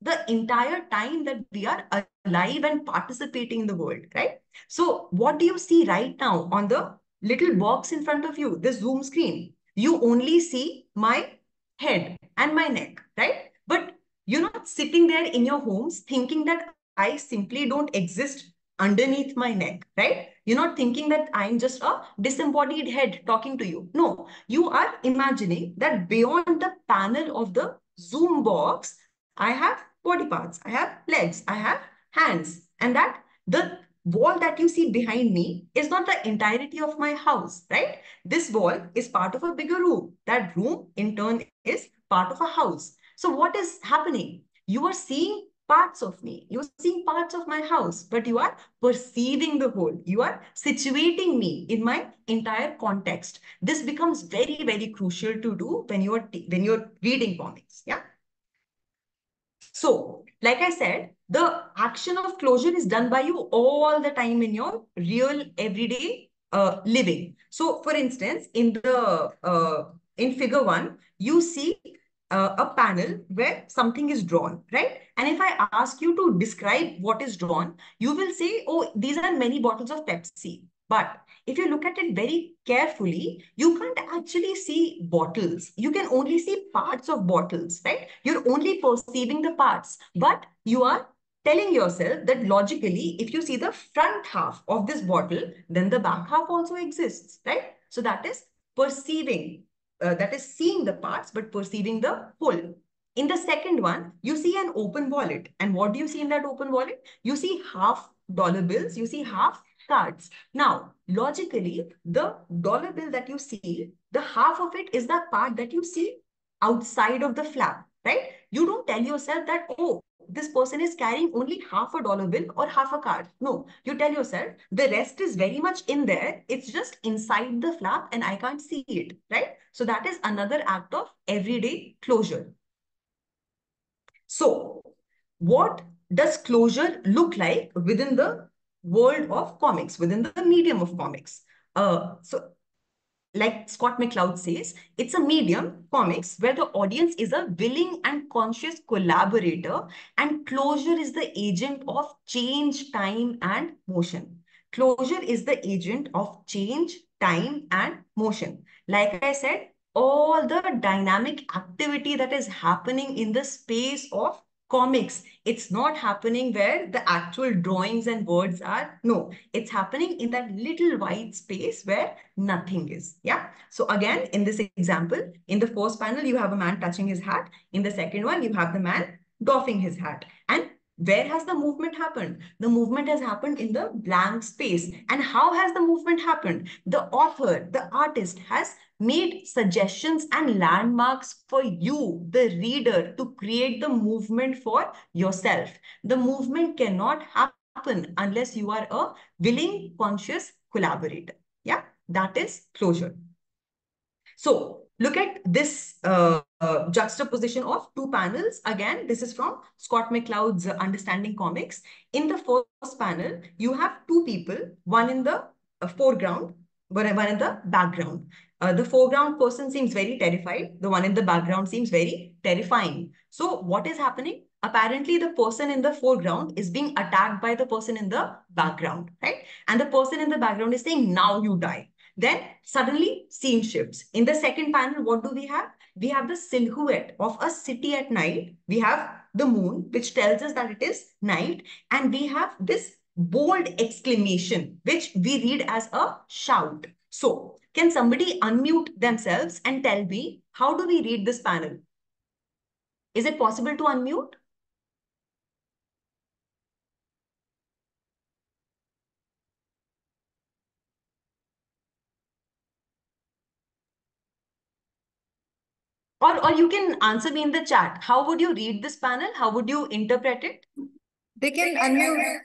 the entire time that we are alive and participating in the world, right? So what do you see right now on the little box in front of you, the Zoom screen? You only see my head and my neck, right? But you're not sitting there in your homes thinking that I simply don't exist underneath my neck, right? You're not thinking that I'm just a disembodied head talking to you. No, you are imagining that beyond the panel of the Zoom box, I have body parts, I have legs, I have hands, and that the wall that you see behind me is not the entirety of my house, right? This wall is part of a bigger room. That room in turn is part of a house. So what is happening? You are seeing parts of me. You're seeing parts of my house, but you are perceiving the whole. You are situating me in my entire context. This becomes very, very crucial to do when you're when you're reading comics. Yeah. So, like I said, the action of closure is done by you all the time in your real everyday uh, living. So, for instance, in the uh, in figure one, you see uh, a panel where something is drawn, right? And if I ask you to describe what is drawn, you will say, oh, these are many bottles of Pepsi. But if you look at it very carefully, you can't actually see bottles. You can only see parts of bottles, right? You're only perceiving the parts, but you are telling yourself that logically, if you see the front half of this bottle, then the back half also exists, right? So that is perceiving, uh, that is seeing the parts, but perceiving the whole. In the second one, you see an open wallet. And what do you see in that open wallet? You see half dollar bills, you see half cards. Now, logically, the dollar bill that you see, the half of it is that part that you see outside of the flap, right? You don't tell yourself that, oh, this person is carrying only half a dollar bill or half a card. No, you tell yourself the rest is very much in there. It's just inside the flap and I can't see it, right? So that is another act of everyday closure. So what does closure look like within the world of comics, within the medium of comics? Uh, so like Scott McCloud says, it's a medium, comics, where the audience is a willing and conscious collaborator and closure is the agent of change, time and motion. Closure is the agent of change, time and motion. Like I said, all the dynamic activity that is happening in the space of comics. It's not happening where the actual drawings and words are. No, it's happening in that little white space where nothing is. Yeah. So again, in this example, in the first panel, you have a man touching his hat. In the second one, you have the man doffing his hat. And Where has the movement happened? The movement has happened in the blank space. And how has the movement happened? The author, the artist has made suggestions and landmarks for you, the reader, to create the movement for yourself. The movement cannot happen unless you are a willing, conscious collaborator. Yeah, that is closure. So look at this uh, uh, juxtaposition of two panels. Again, this is from Scott McCloud's uh, Understanding Comics. In the first panel, you have two people, one in the uh, foreground, one in the background. Uh, the foreground person seems very terrified. The one in the background seems very terrifying. So what is happening? Apparently, the person in the foreground is being attacked by the person in the background, right? And the person in the background is saying, now you die. Then suddenly scene shifts. In the second panel, what do we have? We have the silhouette of a city at night. We have the moon, which tells us that it is night. And we have this bold exclamation, which we read as a shout. So can somebody unmute themselves and tell me, how do we read this panel? Is it possible to unmute? Or, or you can answer me in the chat. How would you read this panel? How would you interpret it? They can unmute.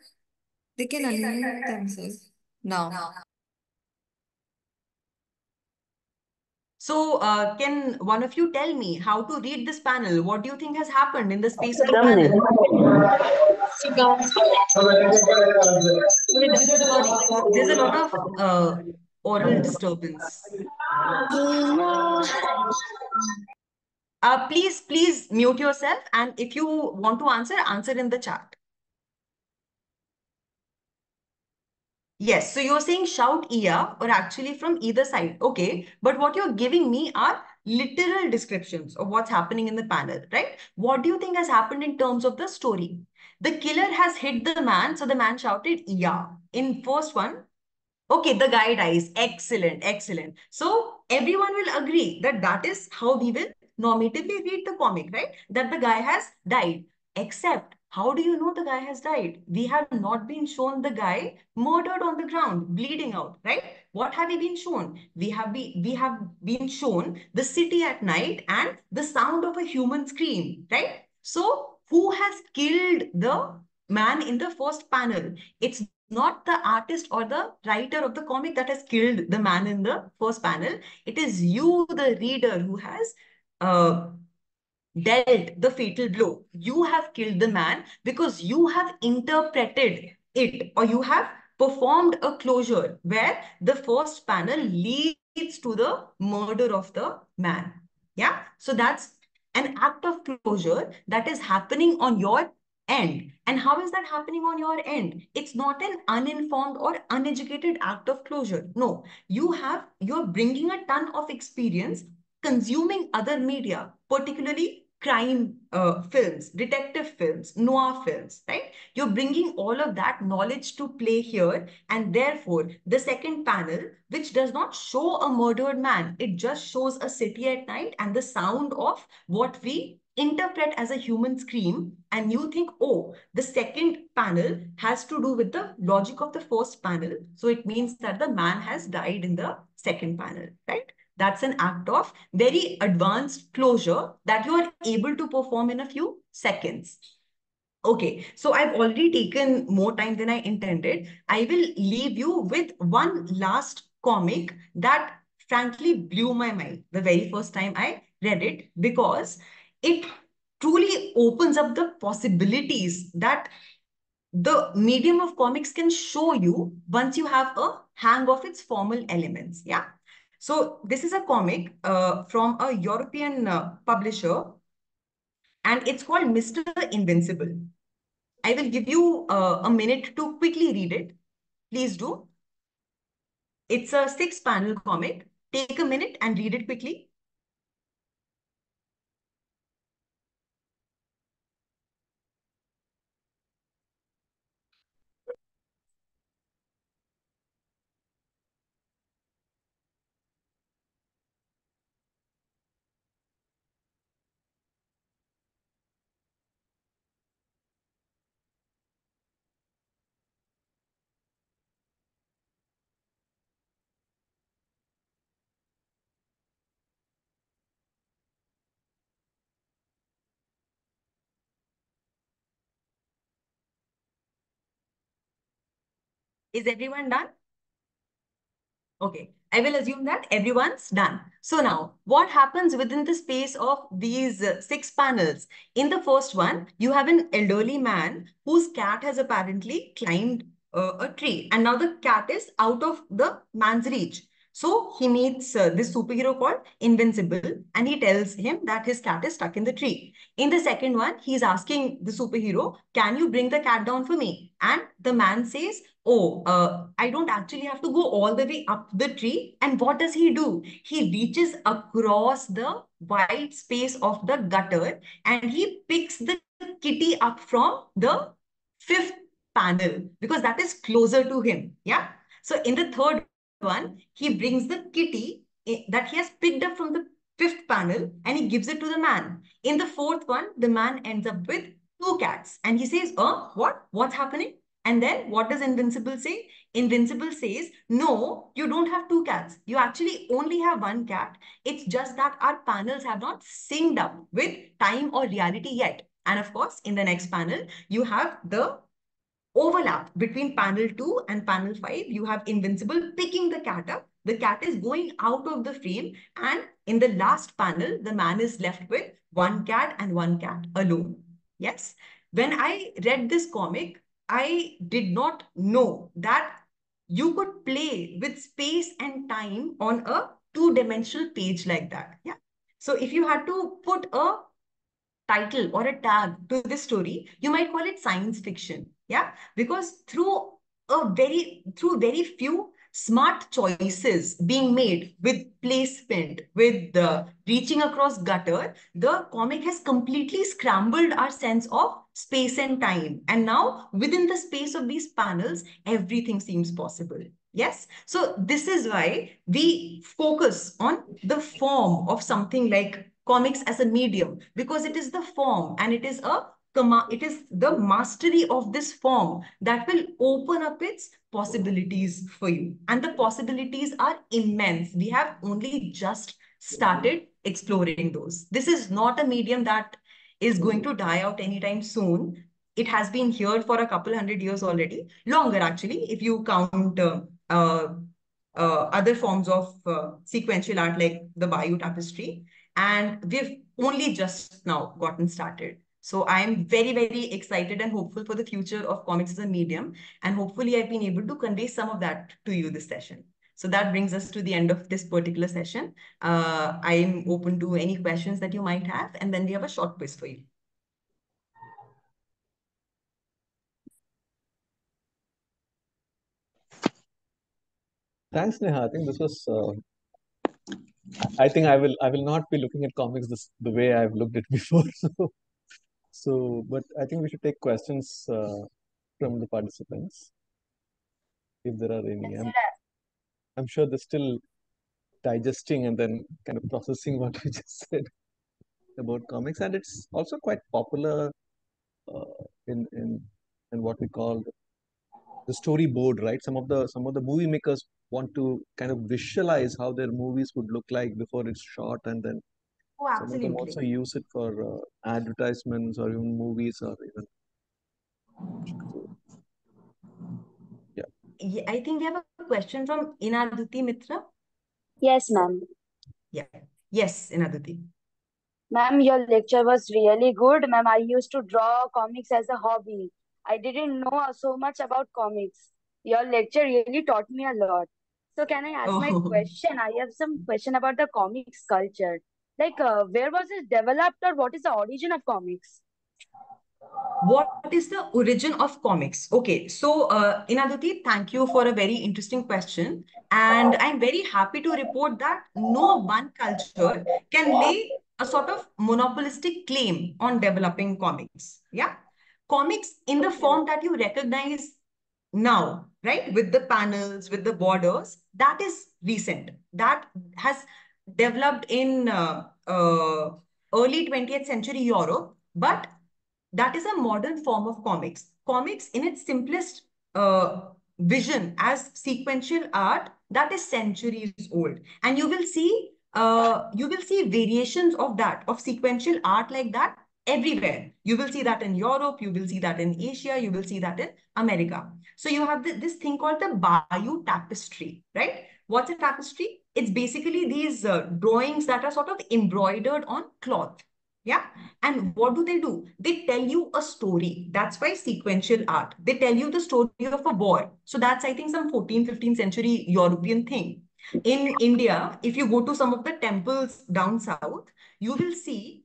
They can unmute themselves now. So uh, can one of you tell me how to read this panel? What do you think has happened in the space of the Germany. panel? There's a lot of uh, oral disturbance. Uh, please, please mute yourself. And if you want to answer, answer in the chat. Yes, so you're saying shout Iya or actually from either side. Okay, but what you're giving me are literal descriptions of what's happening in the panel, right? What do you think has happened in terms of the story? The killer has hit the man, so the man shouted Iya. In first one, okay, the guy dies. Excellent, excellent. So everyone will agree that that is how we will normatively read the comic, right? That the guy has died. Except, how do you know the guy has died? We have not been shown the guy murdered on the ground, bleeding out, right? What have we been shown? We have been, we have been shown the city at night and the sound of a human scream, right? So who has killed the man in the first panel? It's not the artist or the writer of the comic that has killed the man in the first panel. It is you, the reader, who has uh, dealt the fatal blow. You have killed the man because you have interpreted it or you have performed a closure where the first panel leads to the murder of the man. Yeah. So that's an act of closure that is happening on your end. And how is that happening on your end? It's not an uninformed or uneducated act of closure. No, you have, you're bringing a ton of experience consuming other media, particularly crime uh, films, detective films, noir films, right? You're bringing all of that knowledge to play here. And therefore, the second panel, which does not show a murdered man, it just shows a city at night and the sound of what we interpret as a human scream. And you think, oh, the second panel has to do with the logic of the first panel. So it means that the man has died in the second panel, right? That's an act of very advanced closure that you are able to perform in a few seconds. Okay, so I've already taken more time than I intended. I will leave you with one last comic that frankly blew my mind the very first time I read it because it truly opens up the possibilities that the medium of comics can show you once you have a hang of its formal elements. Yeah. So this is a comic uh, from a European uh, publisher and it's called Mr. Invincible. I will give you uh, a minute to quickly read it. Please do. It's a six panel comic. Take a minute and read it quickly. Is everyone done? Okay, I will assume that everyone's done. So now, what happens within the space of these uh, six panels? In the first one, you have an elderly man whose cat has apparently climbed uh, a tree. And now the cat is out of the man's reach. So he meets uh, this superhero called Invincible and he tells him that his cat is stuck in the tree. In the second one, he's asking the superhero, can you bring the cat down for me? And the man says, oh, uh, I don't actually have to go all the way up the tree. And what does he do? He reaches across the wide space of the gutter and he picks the kitty up from the fifth panel because that is closer to him. Yeah. So in the third one, he brings the kitty that he has picked up from the fifth panel and he gives it to the man. In the fourth one, the man ends up with two cats and he says, oh, what? What's happening? And then what does Invincible say? Invincible says, no, you don't have two cats. You actually only have one cat. It's just that our panels have not synced up with time or reality yet. And of course, in the next panel, you have the overlap between panel 2 and panel 5. You have Invincible picking the cat up. The cat is going out of the frame. And in the last panel, the man is left with one cat and one cat alone. Yes. When I read this comic, I did not know that you could play with space and time on a two-dimensional page like that. Yeah. So if you had to put a title or a tag to this story, you might call it science fiction. Yeah, because through a very through very few smart choices being made with placement, with the reaching across gutter, the comic has completely scrambled our sense of space and time. And now within the space of these panels, everything seems possible. Yes. So this is why we focus on the form of something like comics as a medium because it is the form and it is a it is the mastery of this form that will open up its possibilities for you. And the possibilities are immense. We have only just started exploring those. This is not a medium that is going to die out anytime soon. It has been here for a couple hundred years already. Longer actually if you count uh, uh, uh, other forms of uh, sequential art like the Bayeux tapestry. And we've only just now gotten started. So I'm very, very excited and hopeful for the future of comics as a medium. And hopefully I've been able to convey some of that to you this session. So that brings us to the end of this particular session. Uh, I'm open to any questions that you might have. And then we have a short quiz for you. Thanks, Neha. I think this was uh, I think I will I will not be looking at comics this the way I've looked at before. *laughs* So, so but I think we should take questions uh, from the participants if there are any. I'm, I'm sure they're still digesting and then kind of processing *laughs* what we just said about comics, and it's also quite popular uh, in in in what we call the storyboard, right? Some of the some of the movie makers want to kind of visualize how their movies would look like before it's shot, and then oh, some of them also use it for uh, advertisements or even movies or even. Yeah. yeah. I think we have a question from Inaduti Mitra. Yes, ma'am. Yeah. Yes, Inaduti. Ma'am, your lecture was really good. Ma'am, I used to draw comics as a hobby. I didn't know so much about comics. Your lecture really taught me a lot. So can I ask oh. my question? I have some question about the comics culture. Like, uh, where was it developed or what is the origin of comics? What is the origin of comics? Okay, so uh, Inaduti, thank you for a very interesting question. And I'm very happy to report that no one culture can lay a sort of monopolistic claim on developing comics. Yeah comics in the form that you recognize now, right? With the panels, with the borders, that is recent. That has developed in uh, uh, early 20th century Europe, but that is a modern form of comics. Comics in its simplest uh, vision as sequential art, that is centuries old. And you will see uh, you will see variations of that, of sequential art like that everywhere. You will see that in Europe, you will see that in Asia, you will see that in America. So you have the, this thing called the Bayeux tapestry, right? What's a tapestry? It's basically these uh, drawings that are sort of embroidered on cloth. Yeah. And what do they do? They tell you a story. That's why sequential art. They tell you the story of a war. So that's, I think, some 14th, 15th century European thing. In India, if you go to some of the temples down south, you will see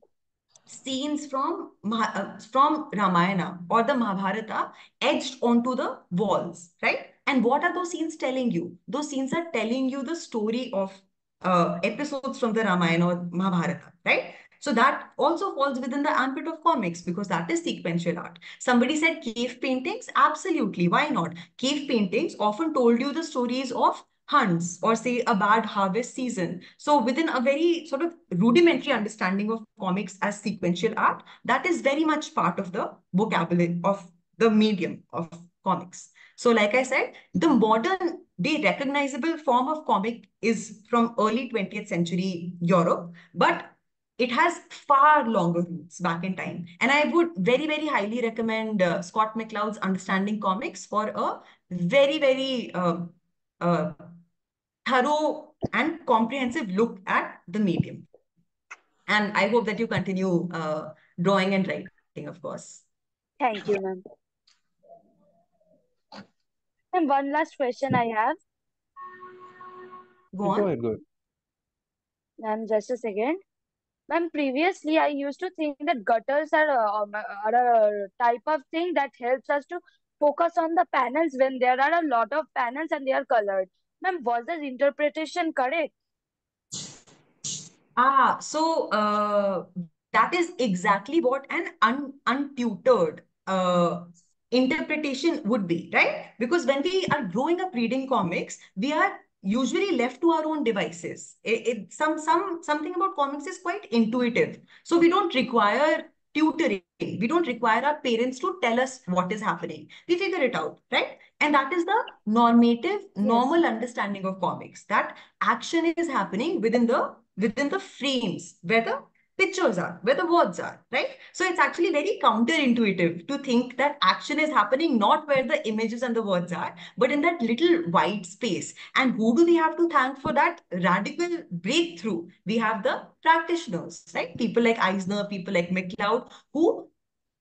scenes from uh, from Ramayana or the Mahabharata etched onto the walls, right? And what are those scenes telling you? Those scenes are telling you the story of uh, episodes from the Ramayana or Mahabharata, right? So that also falls within the ambit of comics because that is sequential art. Somebody said cave paintings. Absolutely. Why not? Cave paintings often told you the stories of hunts or say a bad harvest season. So within a very sort of rudimentary understanding of comics as sequential art, that is very much part of the vocabulary of the medium of comics. So like I said, the modern day recognizable form of comic is from early 20th century Europe, but it has far longer roots back in time. And I would very, very highly recommend uh, Scott McCloud's Understanding Comics for a very, very uh, uh, thorough and comprehensive look at the medium. And I hope that you continue uh, drawing and writing, of course. Thank you, ma'am. And one last question I have. Go Go ahead, go ahead. Ma'am, just a second. Ma'am, previously I used to think that gutters are, a- um, are a type of thing that helps us to focus on the panels when there are a lot of panels and they are colored. Ma'am, was this interpretation correct? Ah, so uh, that is exactly what an un untutored uh, interpretation would be, right? Because when we are growing up reading comics, we are usually left to our own devices. It, it some some something about comics is quite intuitive, so we don't require tutoring. We don't require our parents to tell us what is happening. We figure it out, right? And that is the normative, normal understanding of comics. That action is happening within the within the frames where the pictures are, where the words are, right? So it's actually very counterintuitive to think that action is happening not where the images and the words are, but in that little white space. And who do we have to thank for that radical breakthrough? We have the practitioners, right? People like Eisner, people like McCloud, who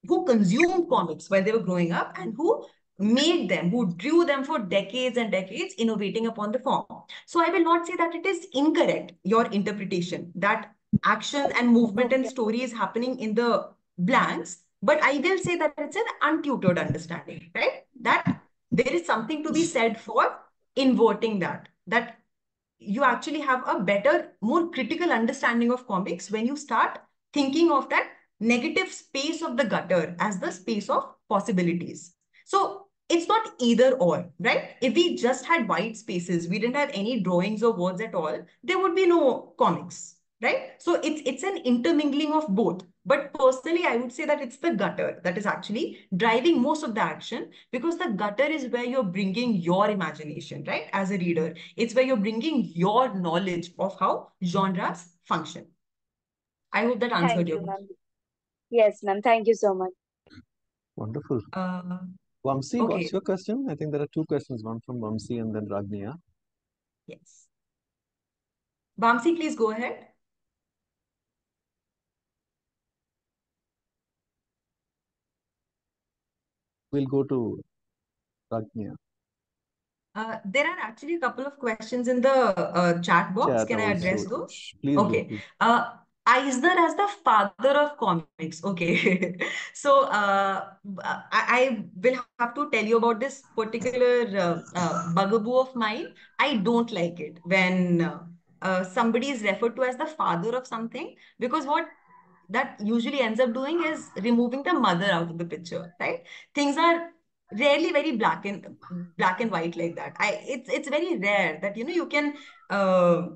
who consumed comics while they were growing up and who made them, who drew them for decades and decades, innovating upon the form. So I will not say that it is incorrect, your interpretation, that action and movement and story is happening in the blanks, but I will say that it's an untutored understanding, right? That there is something to be said for inverting that, that you actually have a better, more critical understanding of comics when you start thinking of that negative space of the gutter as the space of possibilities. So it's not either or, right? If we just had white spaces, we didn't have any drawings or words at all, there would be no comics, right? So it's it's an intermingling of both. But personally, I would say that it's the gutter that is actually driving most of the action because the gutter is where you're bringing your imagination, right? As a reader, it's where you're bringing your knowledge of how genres function. I hope that answered Thank your you, question. ma'am. Yes, ma'am. Thank you so much. Wonderful. Uh, Vamsi, okay. what's your question? I think there are two questions, one from Vamsi and then Ragnia. Yes. Vamsi, please go ahead. We'll go to Ragnia. Uh, there are actually a couple of questions in the uh, chat box. Chat Can I address also. those? Please do, Okay. please. Uh, Eisner as the father of comics. Okay. *laughs* So uh, I, I will have to tell you about this particular uh, uh, bugaboo of mine. I don't like it when uh, somebody is referred to as the father of something because what that usually ends up doing is removing the mother out of the picture, right? Things are rarely very black and black and white like that. I it's it's very rare that you know you can uh,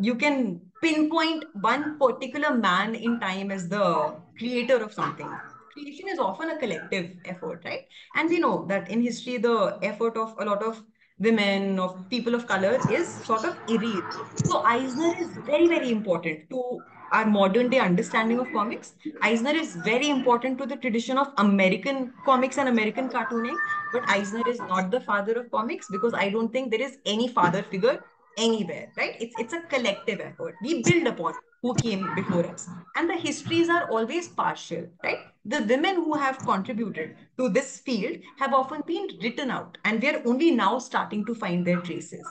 you can pinpoint one particular man in time as the creator of something. Creation is often a collective effort, right? And we know that in history, the effort of a lot of women, of people of color is sort of erased. So Eisner is very, very important to our modern day understanding of comics. Eisner is very important to the tradition of American comics and American cartooning, but Eisner is not the father of comics because I don't think there is any father figure anywhere, right? It's it's a collective effort. We build upon who came before us. And the histories are always partial, right? The women who have contributed to this field have often been written out, and we are only now starting to find their traces.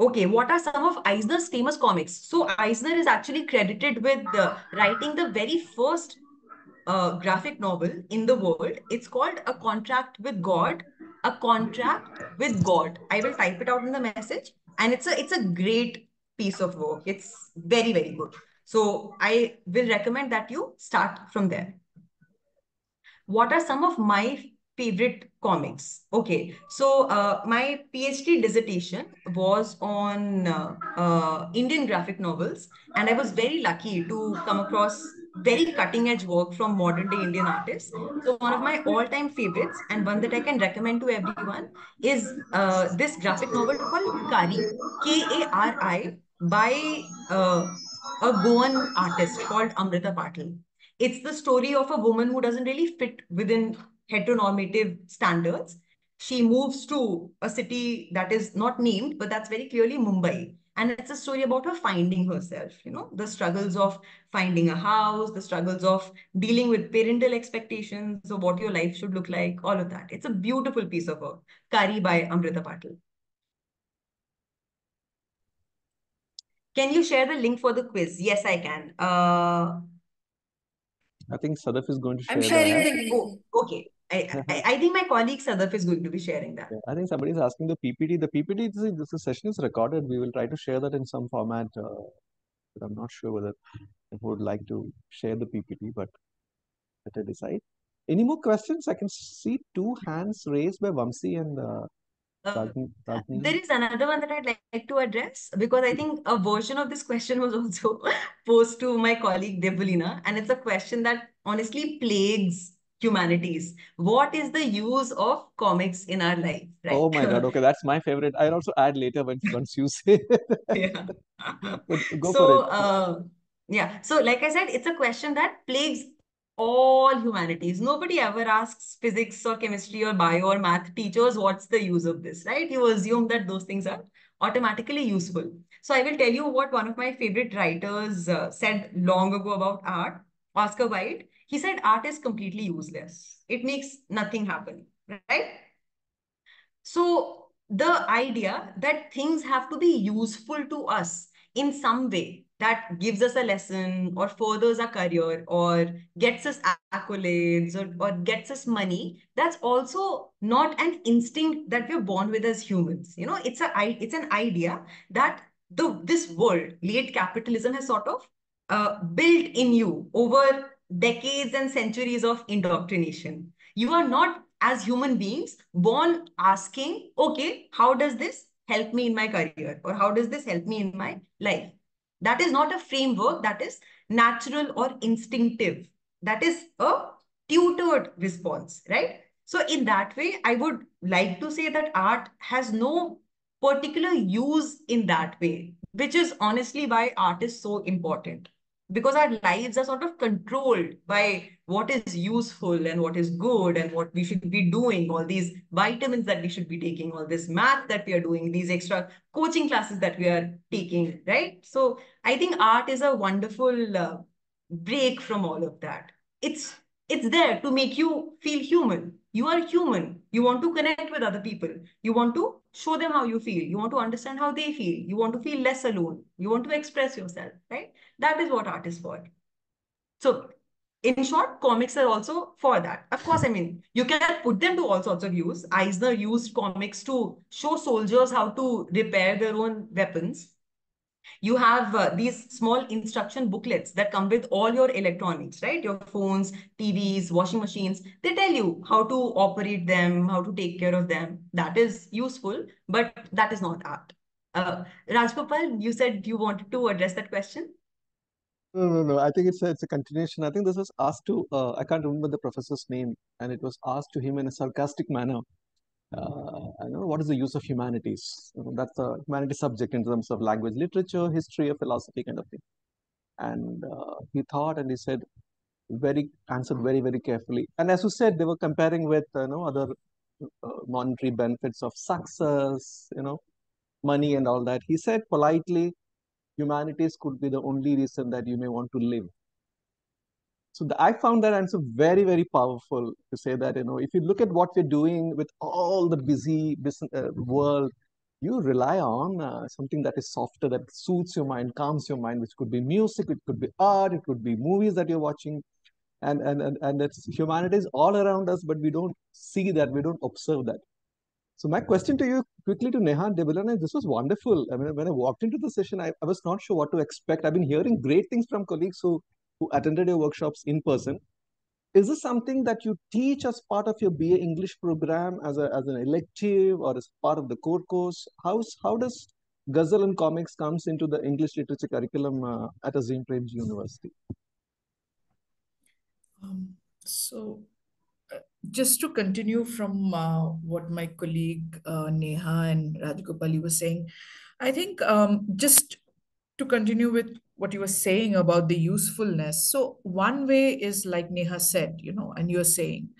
Okay, what are some of Eisner's famous comics? So Eisner is actually credited with uh, writing the very first uh, graphic novel in the world. It's called A Contract with God. A Contract with God. I will type it out in the message, and it's a it's a great piece of work. It's very very good. So I will recommend that you start from there. What are some of my favorite comics. Okay, so uh, my PhD dissertation was on uh, uh, Indian graphic novels, and I was very lucky to come across very cutting edge work from modern day Indian artists. So one of my all time favorites and one that I can recommend to everyone is uh, this graphic novel called Kari, K-A-R-I, by uh, a Goan artist called Amruta Patil. It's the story of a woman who doesn't really fit within heteronormative standards. She moves to a city that is not named, but that's very clearly Mumbai. And it's a story about her finding herself, you know, the struggles of finding a house, the struggles of dealing with parental expectations of what your life should look like, all of that. It's a beautiful piece of work. Kari by Amruta Patil. Can you share the link for the quiz? Yes, I can. Uh, I think Sadaf is going to share I'm sharing the link. oh, okay. I, I, I think my colleague Sadaf is going to be sharing that. Yeah, I think somebody is asking the PPT. The PPT, this, is- this session is recorded. We will try to share that in some format. Uh, but I'm not sure whether I would like to share the PPT, but let us decide. Any more questions? I can see two hands raised by Vamsi and uh, Uh. There is another one that I'd like to address because I think a version of this question was also *laughs* posed to my colleague Debolina, and it's a question that honestly plagues humanities. What is the use of comics in our life, right? Oh my God. Okay, that's my favorite. I'll also add later when once you say. *laughs* Yeah. Go So, for it. uh, yeah. So, like I said, it's a question that plagues all humanities. Nobody ever asks physics or chemistry or bio or math teachers what's the use of this, right? You assume that those things are automatically useful. So, I will tell you what one of my favorite writers uh, said long ago about art, Oscar Wilde. He said, art is completely useless. It makes nothing happen, right? So the idea that things have to be useful to us in some way that gives us a lesson or furthers our career or gets us accolades or, or gets us money, that's also not an instinct that we're born with as humans. You know, it's a it's an idea that the this world, late capitalism, has sort of uh, built in you over decades and centuries of indoctrination. You are not, as human beings, born asking, okay, how does this help me in my career? Or how does this help me in my life? That is not a framework, that is natural or instinctive. That is a tutored response, right? So, in that way, I would like to say that art has no particular use in that way, which is honestly why art is so important because our lives are sort of controlled by what is useful and what is good and what we should be doing, all these vitamins that we should be taking, all this math that we are doing, these extra coaching classes that we are taking, right? So I think art is a wonderful uh, break from all of that. It's it's there to make you feel human. You are human. You want to connect with other people. You want to show them how you feel. You want to understand how they feel. You want to feel less alone. You want to express yourself, right? That is what art is for. So, in short, comics are also for that. Of course, I mean, you can put them to all sorts of use. Eisner used comics to show soldiers how to repair their own weapons. You have uh, these small instruction booklets that come with all your electronics, right? Your phones, TVs, washing machines. They tell you how to operate them, how to take care of them. That is useful, but that is not art. Uh, Rajgopal, you said you wanted to address that question. No, no, no. I think it's a, it's a continuation. I think this was asked to, uh, I can't remember the professor's name, and it was asked to him in a sarcastic manner. Uh, I know what is the use of humanities. That's a humanities subject in terms of language, literature, history, or philosophy kind of thing. And uh, he thought and he said, very answered very very carefully. And as you said, they were comparing with you know other uh, monetary benefits of success, you know, money and all that. He said politely, humanities could be the only reason that you may want to live. So the, I found that answer very, very powerful to say that, you know, if you look at what we're doing with all the busy business uh, world, you rely on uh, something that is softer, that suits your mind, calms your mind, which could be music, it could be art, it could be movies that you're watching. And, and, and, and it's humanities all around us, but we don't see that, we don't observe that. So my question to you quickly to Neha Debolina, this was wonderful. I mean, when I walked into the session, I, I was not sure what to expect. I've been hearing great things from colleagues who, who attended your workshops in person. Is this something that you teach as part of your BA English program as, a, as an elective or as part of the core course? How's, how does Ghazal and comics comes into the English literature curriculum uh, at Azim Premji University? Um, so uh, just to continue from uh, what my colleague uh, Neha and Rajgopali were saying, I think um, just to continue with what you were saying about the usefulness. So one way is like Neha said, you know, and you're saying,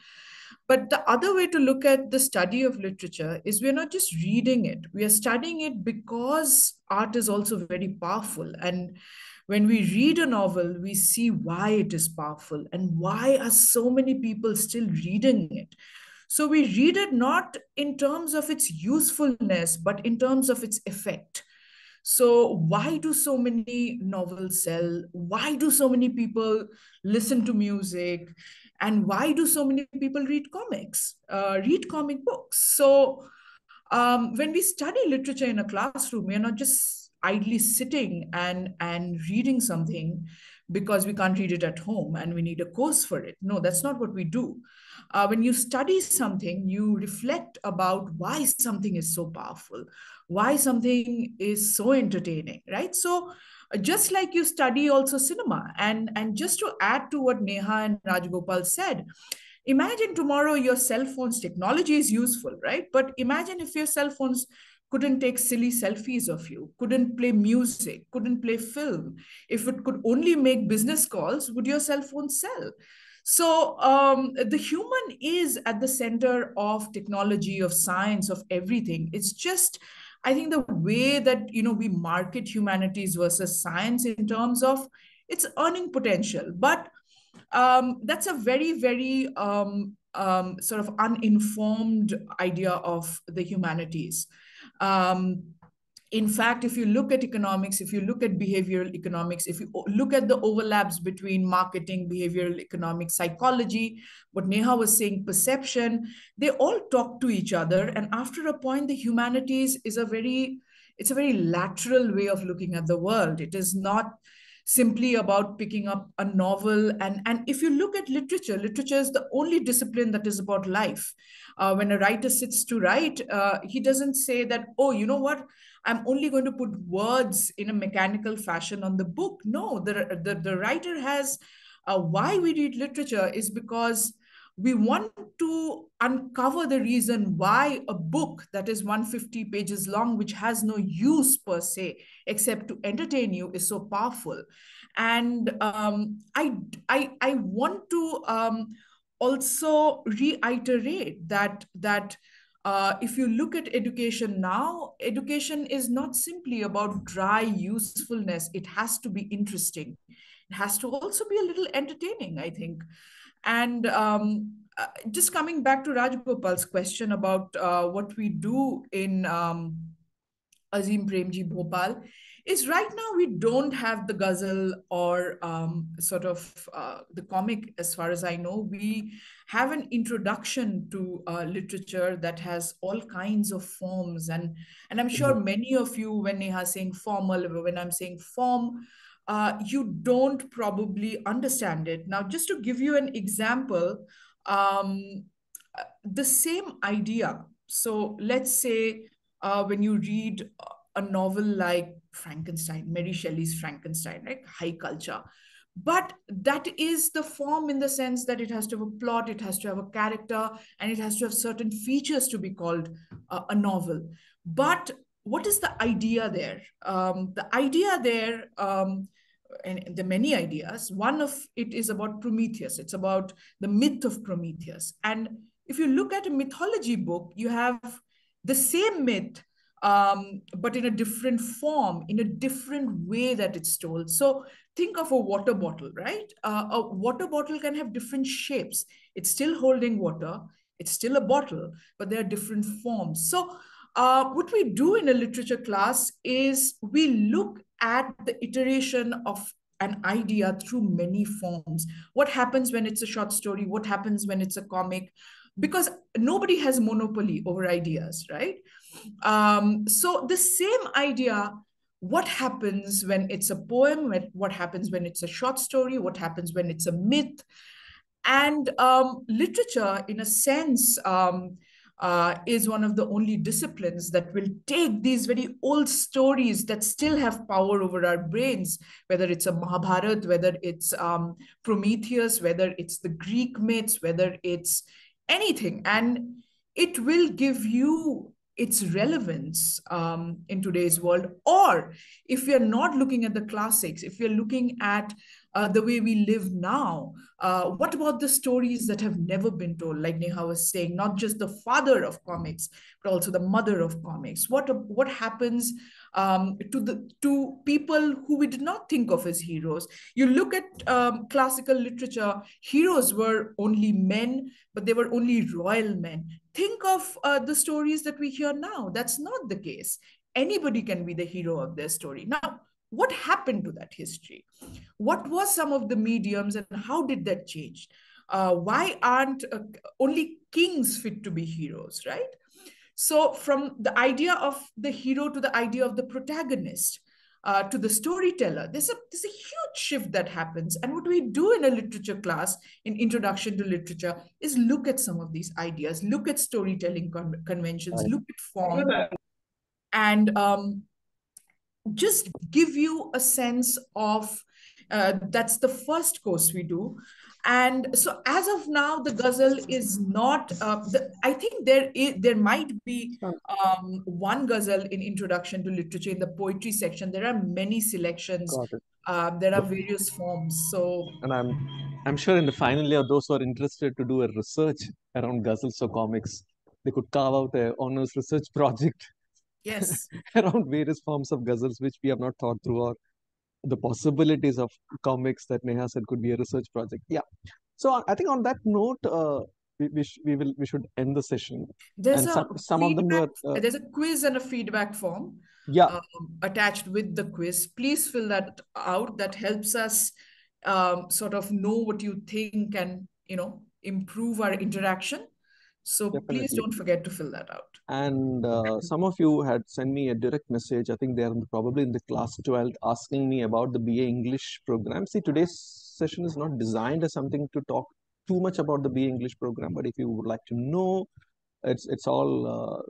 but the other way to look at the study of literature is we're not just reading it, we are studying it because art is also very powerful. And when we read a novel, we see why it is powerful and why are so many people still reading it. So we read it not in terms of its usefulness, but in terms of its effect. So, why do so many novels sell? Why do so many people listen to music? And why do so many people read comics, uh, read comic books? So, um, when we study literature in a classroom, we are not just idly sitting and, and reading something because we can't read it at home and we need a course for it. No, that's not what we do. Uh, when you study something, you reflect about why something is so powerful, why something is so entertaining, right? So, uh, just like you study also cinema, and and just to add to what Neha and Rajgopal said, imagine tomorrow your cell phone's technology is useful, right? But imagine if your cell phones couldn't take silly selfies of you, couldn't play music, couldn't play film. If it could only make business calls, would your cell phone sell? So um, the human is at the center of technology, of science, of everything. It's just, I think, the way that you know we market humanities versus science in terms of its earning potential. But um, that's a very, very um, um, sort of uninformed idea of the humanities. Um, in fact, if you look at economics, if you look at behavioral economics, if you look at the overlaps between marketing, behavioral economics, psychology, what Neha was saying, perception, they all talk to each other. And after a point, the humanities is a very, it's a very lateral way of looking at the world. It is not simply about picking up a novel. And, and if you look at literature, literature is the only discipline that is about life. Uh, when a writer sits to write, uh, he doesn't say that, oh, you know what, I'm only going to put words in a mechanical fashion on the book. No, the, the, the writer has uh, why we read literature is because we want to uncover the reason why a book that is 150 pages long, which has no use per se, except to entertain you, is so powerful. And um, I, I, I want to um, also reiterate that, that uh, if you look at education now, education is not simply about dry usefulness. It has to be interesting. It has to also be a little entertaining, I think. And um, uh, just coming back to Rajgopal's question about uh, what we do in um, Azim Premji Bhopal, is right now we don't have the ghazal or um, sort of uh, the comic as far as I know. We have an introduction to uh, literature that has all kinds of forms. And, and I'm sure many of you, when Neha saying formal, when I'm saying form, uh, you don't probably understand it. Now, just to give you an example, um, uh, the same idea. So let's say uh, when you read a novel like Frankenstein, Mary Shelley's Frankenstein, right? High culture. but that is the form in the sense that it has to have a plot it has to have a character and it has to have certain features to be called uh, a novel but what is the idea there um, the idea there um, and the many ideas one of it is about prometheus it's about the myth of prometheus and if you look at a mythology book you have the same myth um, but in a different form, in a different way that it's told. So think of a water bottle, right? Uh, a water bottle can have different shapes. It's still holding water. It's still a bottle, but there are different forms. So uh, what we do in a literature class is we look at the iteration of an idea through many forms. What happens when it's a short story? What happens when it's a comic? Because nobody has monopoly over ideas, right? Um, so the same idea, what happens when it's a poem, what happens when it's a short story, what happens when it's a myth, and um, literature, in a sense, um, uh, is one of the only disciplines that will take these very old stories that still have power over our brains, whether it's a Mahabharata, whether it's um, Prometheus, whether it's the Greek myths, whether it's anything, and it will give you its relevance um, in today's world. Or if we are not looking at the classics, if we are looking at uh, the way we live now, uh, what about the stories that have never been told? Like Neha was saying, not just the father of comics, but also the mother of comics. What what happens um, to the to people who we did not think of as heroes? You look at um, classical literature; heroes were only men, but they were only royal men think of uh, the stories that we hear now. That's not the case. Anybody can be the hero of their story. Now, what happened to that history? What was some of the mediums and how did that change? Uh, why aren't uh, only kings fit to be heroes, right? So, from the idea of the hero to the idea of the protagonist, uh, to the storyteller. There's a, there's a huge shift that happens. And what we do in a literature class, in Introduction to Literature, is look at some of these ideas, look at storytelling con conventions, look at form, and um, just give you a sense of uh, that's the first course we do. And so as of now the ghazal is not uh, the, i think there is there might be um, one ghazal in introduction to literature in the poetry section. There are many selections. Uh, there are various forms so. And i'm i'm sure in the final year those who are interested to do a research around ghazals or comics they could carve out a honors research *laughs* project yes *laughs* around various forms of ghazals which we have not thought through or the possibilities of comics that Neha said could be a research project. Yeah. So I think on that note, uh, we, we, sh we will we should end the session. There's and a some, some of them were uh, there's a quiz and a feedback form yeah um, attached with the quiz. Please fill that out. That helps us um, sort of know what you think and you know improve our interaction. So Definitely. please don't forget to fill that out. And uh, some of you had sent me a direct message. I think they're probably in the class 12 asking me about the BA English program. See, today's session is not designed as something to talk too much about the BA English program, but if you would like to know, it's, it's all uh,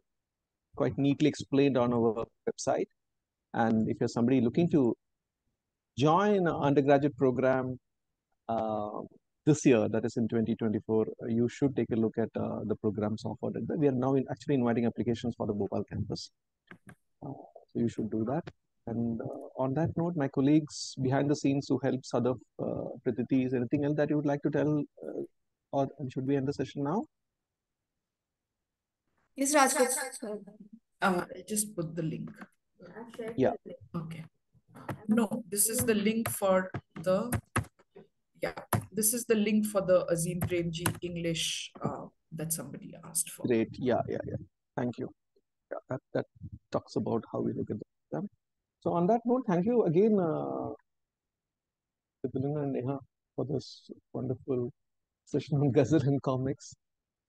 quite neatly explained on our website. And if you're somebody looking to join an undergraduate program, uh, this year, that is in 2024, uh, you should take a look at uh, the programs offered. We are now in, actually inviting applications for the Bhopal campus. Uh, so you should do that. And uh, on that note, my colleagues behind the scenes who help Sadaf, uh, Pratiti, is anything else that you would like to tell? Uh, or should we end the session now? Yes, Rajkot. Uh, I just put the link. Yeah. Okay. No, this is the link for the yeah, this is the link for the Azim Premji English uh, that somebody asked for. Great. Yeah, yeah, yeah. Thank you. Yeah, that, that talks about how we look at them. So on that note, thank you again, uh, and Neha, for this wonderful session on Ghazal and comics.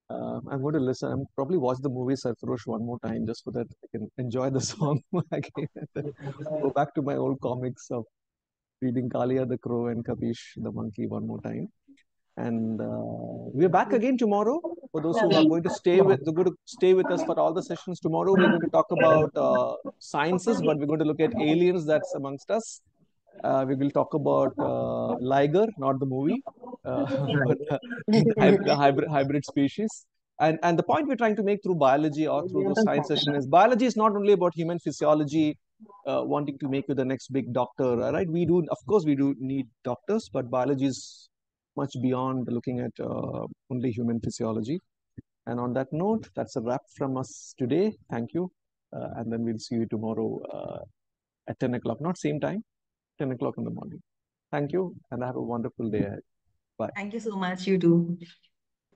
Uh, I'm going to listen. I'm probably watch the movie Sarfarosh one more time just so that I can enjoy the *laughs* song *laughs* again. *laughs* go back to my old comics of reading Kalia the crow and Kapish the monkey one more time. And uh, we're back again tomorrow. For those who are going to stay with, going to stay with us for all the sessions tomorrow. We're going to talk about uh, sciences, but we're going to look at aliens that's amongst us. Uh, we will talk about uh, Liger, not the movie, uh, *laughs* but uh, the hybrid, hybrid species. And, and the point we're trying to make through biology or through the science session is biology is not only about human physiology, uh, wanting to make you the next big doctor, right? We do, of course, we do need doctors, but biology is much beyond looking at uh, only human physiology. And on that note, that's a wrap from us today. Thank you. Uh, and then we'll see you tomorrow uh, at 10 o'clock, not same time, 10 o'clock in the morning. Thank you and have a wonderful day. Bye. Thank you so much, you too.